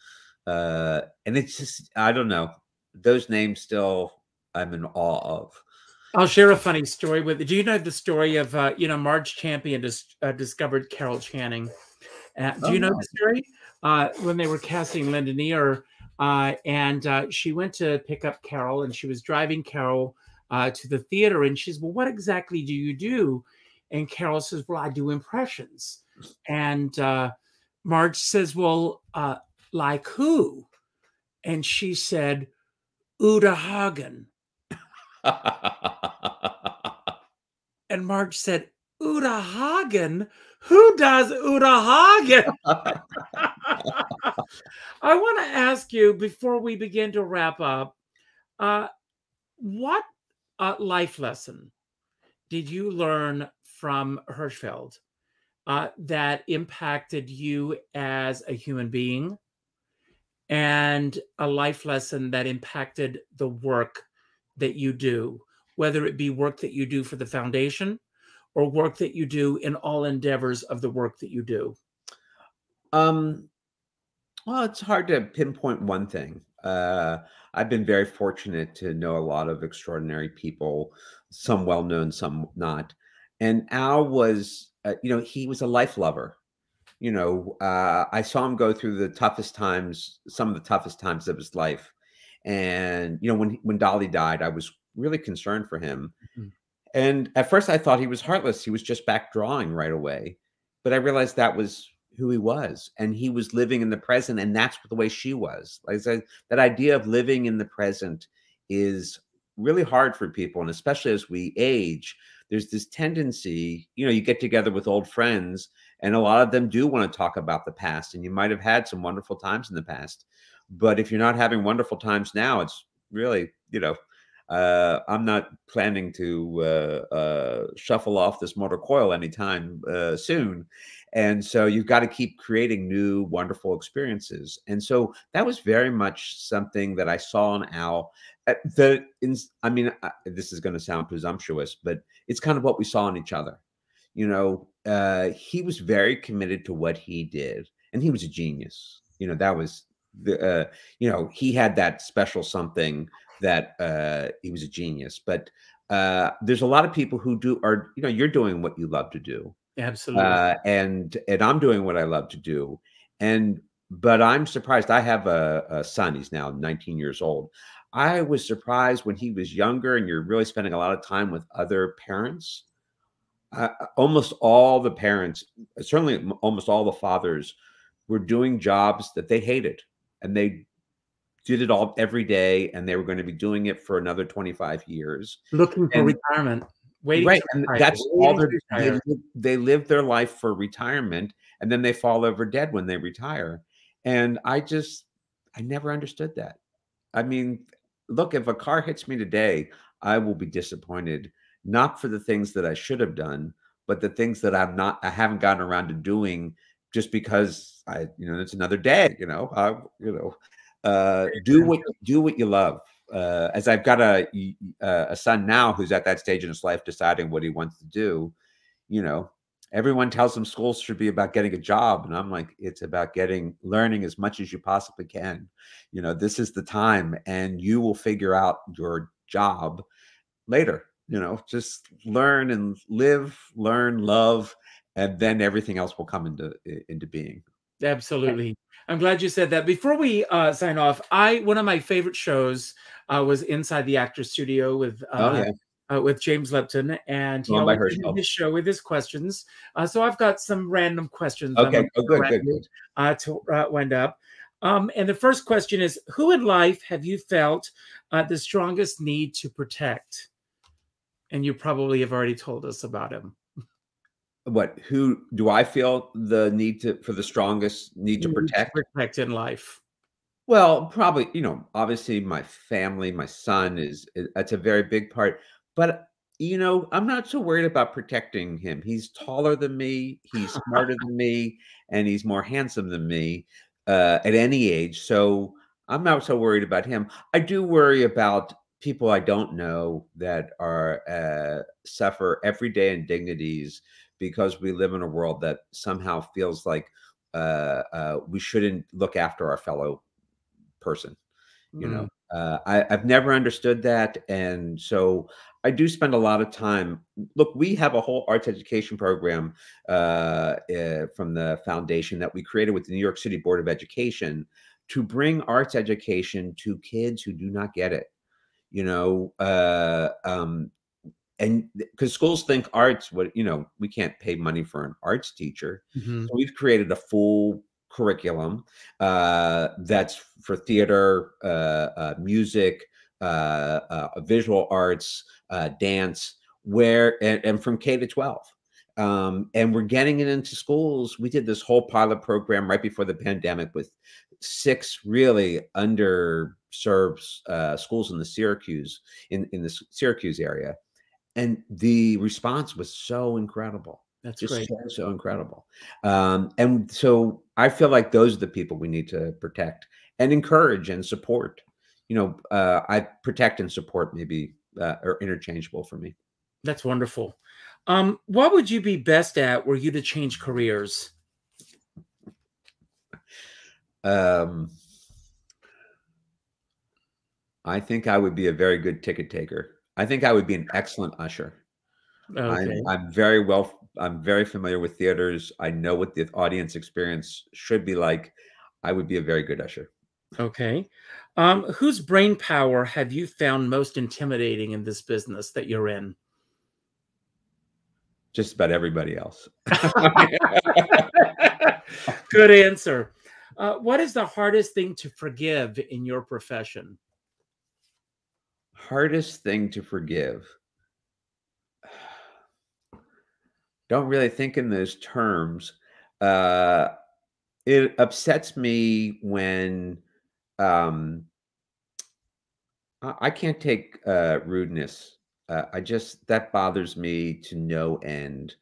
Uh, and it's just, I don't know. Those names still I'm in awe of. I'll share a funny story with. Do you know the story of uh, you know Marge Champion dis, uh, discovered Carol Channing? Uh, do oh, you know no. the story? Uh, when they were casting Lend an Ear, uh, and uh, she went to pick up Carol, and she was driving Carol to the theater, and she's, "Well, what exactly do you do?" And Carol says, "Well, I do impressions." And Marge says, "Well, like who?" And she said, "Uta Hagen." and Marge said, Uta Hagen? Who does Uta Hagen? I want to ask you before we begin to wrap up uh, what uh, life lesson did you learn from Hirschfeld uh, that impacted you as a human being and a life lesson that impacted the work that you do, whether it be work that you do for the foundation or work that you do in all endeavors of the work that you do? Um, well, it's hard to pinpoint one thing. Uh, I've been very fortunate to know a lot of extraordinary people, some well known, some not. And Al was, uh, you know, he was a life lover. You know, uh, I saw him go through the toughest times, some of the toughest times of his life. And you know, when when Dolly died, I was really concerned for him. Mm-hmm. And at first, I thought he was heartless. He was just back drawing right away. But I realized that was who he was, and he was living in the present, and that's the way she was. Like I said, that idea of living in the present is really hard for people, and especially as we age, there's this tendency. You know, you get together with old friends, and a lot of them do want to talk about the past, and you might have had some wonderful times in the past but if you're not having wonderful times now, it's really, you know, uh, I'm not planning to uh, uh, shuffle off this mortal coil anytime uh, soon. And so you've got to keep creating new, wonderful experiences. And so that was very much something that I saw in Al. Uh, the, in, I mean, uh, this is going to sound presumptuous, but it's kind of what we saw in each other. You know, uh, he was very committed to what he did, and he was a genius. You know, that was the, uh, you know, he had that special something that uh, he was a genius. But uh, there's a lot of people who do are, you know, you're doing what you love to do, Absolutely. uh, and and I'm doing what I love to do, and but I'm surprised. I have a, a son. He's now 19 years old. I was surprised when he was younger, and you're really spending a lot of time with other parents. Uh, almost all the parents, certainly almost all the fathers, were doing jobs that they hated, and they did it all every day, and they were going to be doing it for another 25 years. Looking for and- retirement. Waiting right, and that's all they, they live their life for retirement, and then they fall over dead when they retire. And I just, I never understood that. I mean, look, if a car hits me today, I will be disappointed, not for the things that I should have done, but the things that I'm not, I haven't gotten around to doing just because I, you know, it's another day, you know, I, you know, uh, do what, do what you love. Uh, as I've got a, uh, a son now who's at that stage in his life deciding what he wants to do, you know, everyone tells him school should be about getting a job. And I'm like, it's about getting, learning as much as you possibly can. You know, this is the time and you will figure out your job later. You know, just learn and live, learn, love, and then everything else will come into into being. Absolutely. I'm glad you said that. Before we uh, sign off, I one of my favorite shows uh, was Inside the Actors Studio with uh, oh yeah. uh, with James Lipton, and he Oh, always his show with his questions. Uh, so I've got some random questions. Okay. Oh, good, good, good. Uh, to uh, wind up. Um, and the first question is: Who in life have you felt uh, the strongest need to protect? And you probably have already told us about him. What? Who do I feel the need to for the strongest need to Need protect? protect in life. Well, probably, you know, obviously my family, my son is is- that's a very big part. But you know, I'm not so worried about protecting him. He's taller than me, he's smarter than me, and he's more handsome than me uh, at any age. So I'm not so worried about him. I do worry about people I don't know that are uh, suffer everyday indignities because we live in a world that somehow feels like uh, uh, we shouldn't look after our fellow person you Mm. know uh, I, i've never understood that and so i do spend a lot of time look we have a whole arts education program uh, uh, from the foundation that we created with the new york city board of education to bring arts education to kids who do not get it you know uh, um, and because schools think arts what you know we can't pay money for an arts teacher Mhm. so we've created a full curriculum uh, that's for theater, uh, uh, music, uh, uh, visual arts, uh, dance, where and, and from K to 12. Um, and we're getting it into schools. We did this whole pilot program right before the pandemic with six really underserved uh, schools in the Syracuse in in the Syracuse area, and the response was so incredible That's just great. so, so incredible. Um, and so I feel like those are the people we need to protect and encourage and support. You know, uh, I protect and support maybe uh, are interchangeable for me. That's wonderful. Um, what would you be best at were you to change careers? Um, I think I would be a very good ticket taker. I think I would be an excellent usher. Okay. I'm, I'm very well. I'm very familiar with theaters. I know what the audience experience should be like. I would be a very good usher. Okay. Um, whose brain power have you found most intimidating in this business that you're in? Just about everybody else. Good answer. Uh, what is the hardest thing to forgive in your profession? Hardest thing to forgive don't really think in those terms uh it upsets me when um I can't take uh, rudeness. Uh, I just that bothers me to no end.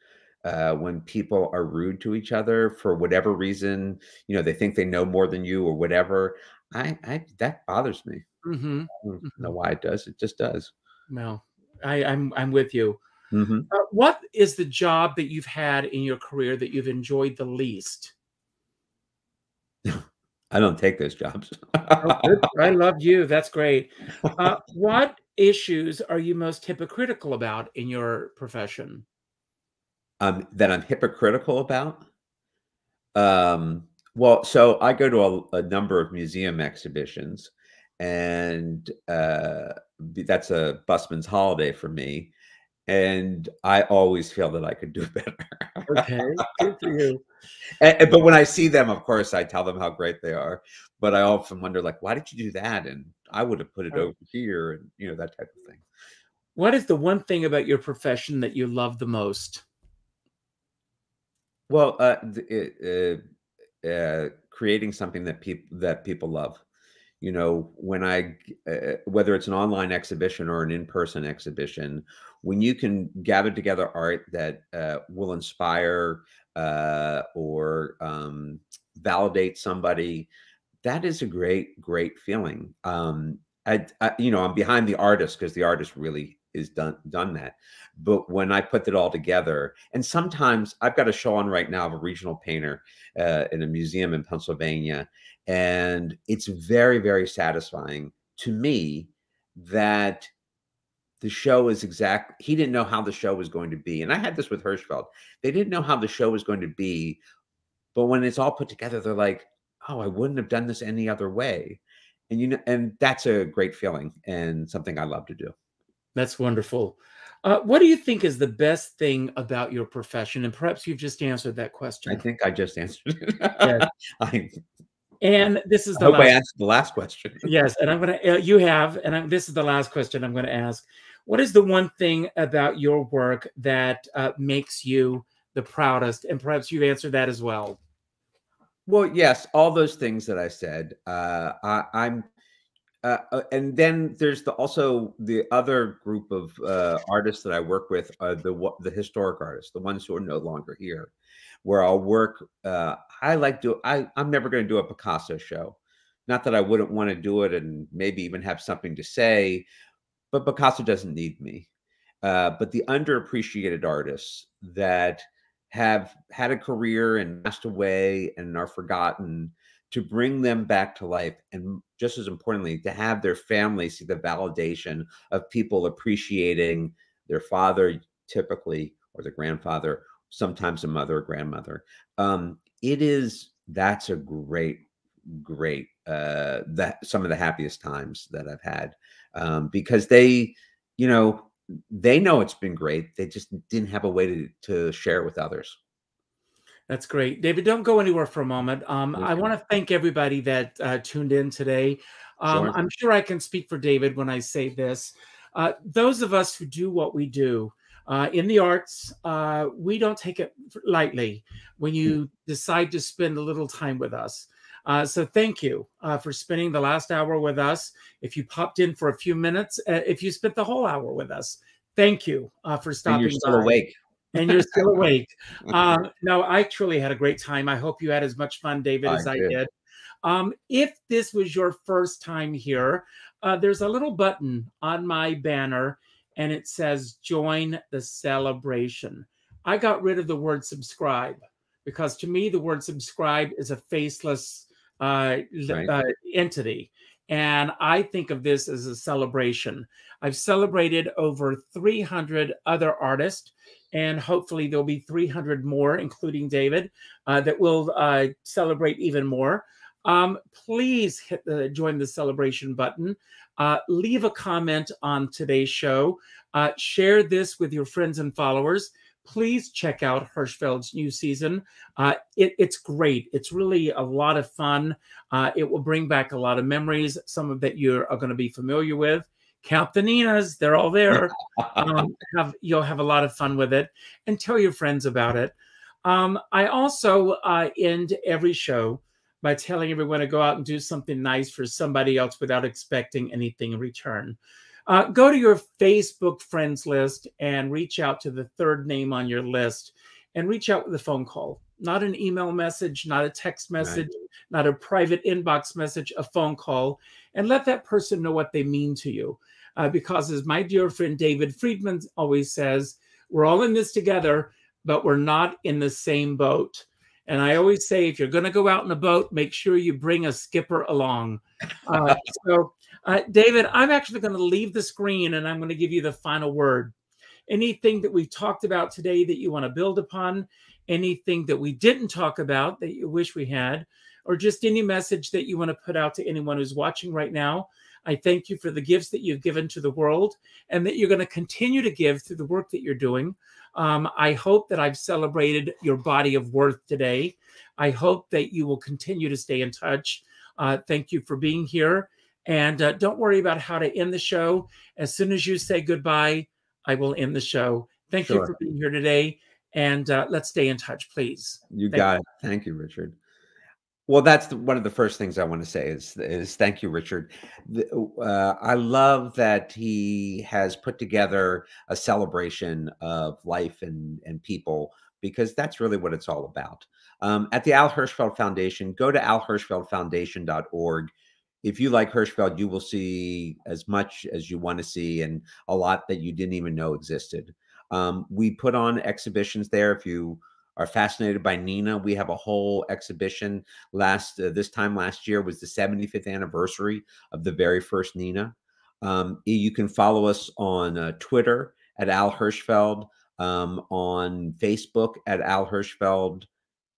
Uh, when people are rude to each other for whatever reason, you know, they think they know more than you or whatever. I, I that bothers me. Mm-hmm. I don't Mhm. know why it does. It just does. No, I, I'm I'm with you. Mhm. Uh, what is the job that you've had in your career that you've enjoyed the least? I don't take those jobs. Oh. I love you. That's great. Uh, what issues are you most hypocritical about in your profession? um, that I'm hypocritical about. Um, well, so I go to a, a number of museum exhibitions, and uh, that's a busman's holiday for me. And I always feel that I could do better. Okay, good for you. And- but when I see them, of course, I tell them how great they are. But I often wonder, like, why did you do that? And I would have put it over here, and you know that type of thing. What is the one thing about your profession that you love the most? Well, uh, it, uh, uh, creating something that people that people love. You know, when I g- uh, whether it's an online exhibition or an in-person exhibition, when you can gather together art that uh, will inspire uh, or um, validate somebody, that is a great, great feeling. Um, I, I, you know, I'm behind the artist because the artist really is done done that. But when I put it all together, and sometimes I've got a show on right now of a regional painter uh, in a museum in Pennsylvania, and it's very, very satisfying to me that the show is exact. He didn't know how the show was going to be, and I had this with Hirschfeld. They didn't know how the show was going to be, but when it's all put together, they're like, "Oh, I wouldn't have done this any other way." And you know, and that's a great feeling and something I love to do. That's wonderful. Uh, what do you think is the best thing about your profession? And perhaps you've just answered that question. I think I just answered it. Yes. I, And this is I the hope I last. the last question. yes, and I'm gonna. Uh, you have, and I'm, this is the last question I'm going to ask. What is the one thing about your work that uh, makes you the proudest? And perhaps you've answered that as well. Well, yes, all those things that I said. Uh, I, I'm, uh, uh, and then there's the also the other group of uh, artists that I work with are the the historic artists, the ones who are no longer here. Where I'll work. Uh, I like do. I I'm never going to do a Picasso show. Not that I wouldn't want to do it and maybe even have something to say, but Picasso doesn't need me. Uh, but the underappreciated artists that have had a career and passed away and are forgotten to bring them back to life and just as importantly to have their family see the validation of people appreciating their father typically or the grandfather sometimes a mother or grandmother. Um, it is that's a great great uh that some of the happiest times that i've had um because they you know they know it's been great they just didn't have a way to to share it with others That's great. David, don't go anywhere for a moment. Um, I want to thank everybody that uh, tuned in today. Um, Sure. I'm sure I can speak for David when I say this. Uh, those of us who do what we do uh, in the arts, uh, we don't take it lightly when you decide to spend a little time with us. Uh, so thank you uh, for spending the last hour with us. If you popped in for a few minutes, uh, if you spent the whole hour with us, thank you uh, for and stopping you're still by awake and you're still awake. Um, no, I truly had a great time. I hope you had as much fun, David, I as I did. did. Um, if this was your first time here, uh, there's a little button on my banner and it says join the celebration. I got rid of the word subscribe because to me, the word subscribe is a faceless uh, Right. uh, entity. And I think of this as a celebration. I've celebrated over 300 other artists, and hopefully there'll be 300 more, including David, uh, that will uh, celebrate even more. Um, please hit the join the celebration button. Uh, leave a comment on today's show. Uh, share this with your friends and followers. Please check out Hirschfeld's new season. Uh, it- it's great. It's really a lot of fun. Uh, it will bring back a lot of memories, some of that you are going to be familiar with. Count the Ninas; they're all there. um, have you'll have a lot of fun with it, and tell your friends about it. Um, I also uh, end every show by telling everyone to go out and do something nice for somebody else without expecting anything in return. Uh, go to your Facebook friends list and reach out to the third name on your list and reach out with a phone call, not an email message, not a text message, right. not a private inbox message, a phone call, and let that person know what they mean to you. Uh, because, as my dear friend David Friedman always says, we're all in this together, but we're not in the same boat. And I always say, if you're going to go out in a boat, make sure you bring a skipper along. Uh, so, uh, David, I'm actually going to leave the screen and I'm going to give you the final word. Anything that we've talked about today that you want to build upon, anything that we didn't talk about that you wish we had, or just any message that you want to put out to anyone who's watching right now. I thank you for the gifts that you've given to the world and that you're going to continue to give through the work that you're doing. Um, I hope that I've celebrated your body of worth today. I hope that you will continue to stay in touch. Uh, thank you for being here. And uh, don't worry about how to end the show. As soon as you say goodbye, I will end the show. Thank sure. you for being here today. And uh, let's stay in touch, please. You Thank got you. it. Thank you, Richard. Well, that's the, one of the first things I want to say is is thank you, Richard. Uh, I love that he has put together a celebration of life and and people because that's really what it's all about. Um, at the Al Hirschfeld Foundation, go to alhirschfeldfoundation.org. If you like Hirschfeld, you will see as much as you want to see and a lot that you didn't even know existed. Um, we put on exhibitions there. If you are fascinated by Nina. We have a whole exhibition last uh, this time last year was the 75th anniversary of the very first Nina. Um, you can follow us on uh, Twitter at Al Hirschfeld, um, on Facebook at Al Hirschfeld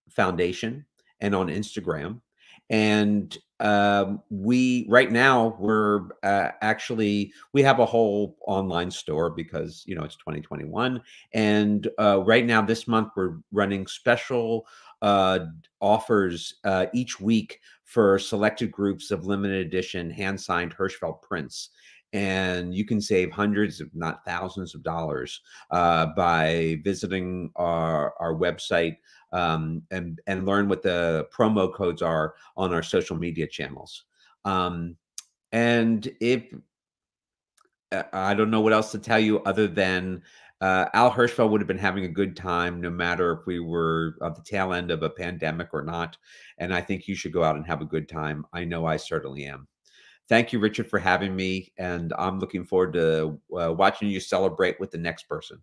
Foundation, and on Instagram. And um, we right now we're uh, actually we have a whole online store because you know it's 2021 and uh, right now this month we're running special uh, offers uh, each week for selected groups of limited edition hand signed hirschfeld prints and you can save hundreds if not thousands of dollars uh, by visiting our, our website um, and and learn what the promo codes are on our social media channels. Um, and if uh, I don't know what else to tell you other than uh, Al Hirschfeld would have been having a good time no matter if we were at the tail end of a pandemic or not. And I think you should go out and have a good time. I know I certainly am. Thank you, Richard, for having me. And I'm looking forward to uh, watching you celebrate with the next person.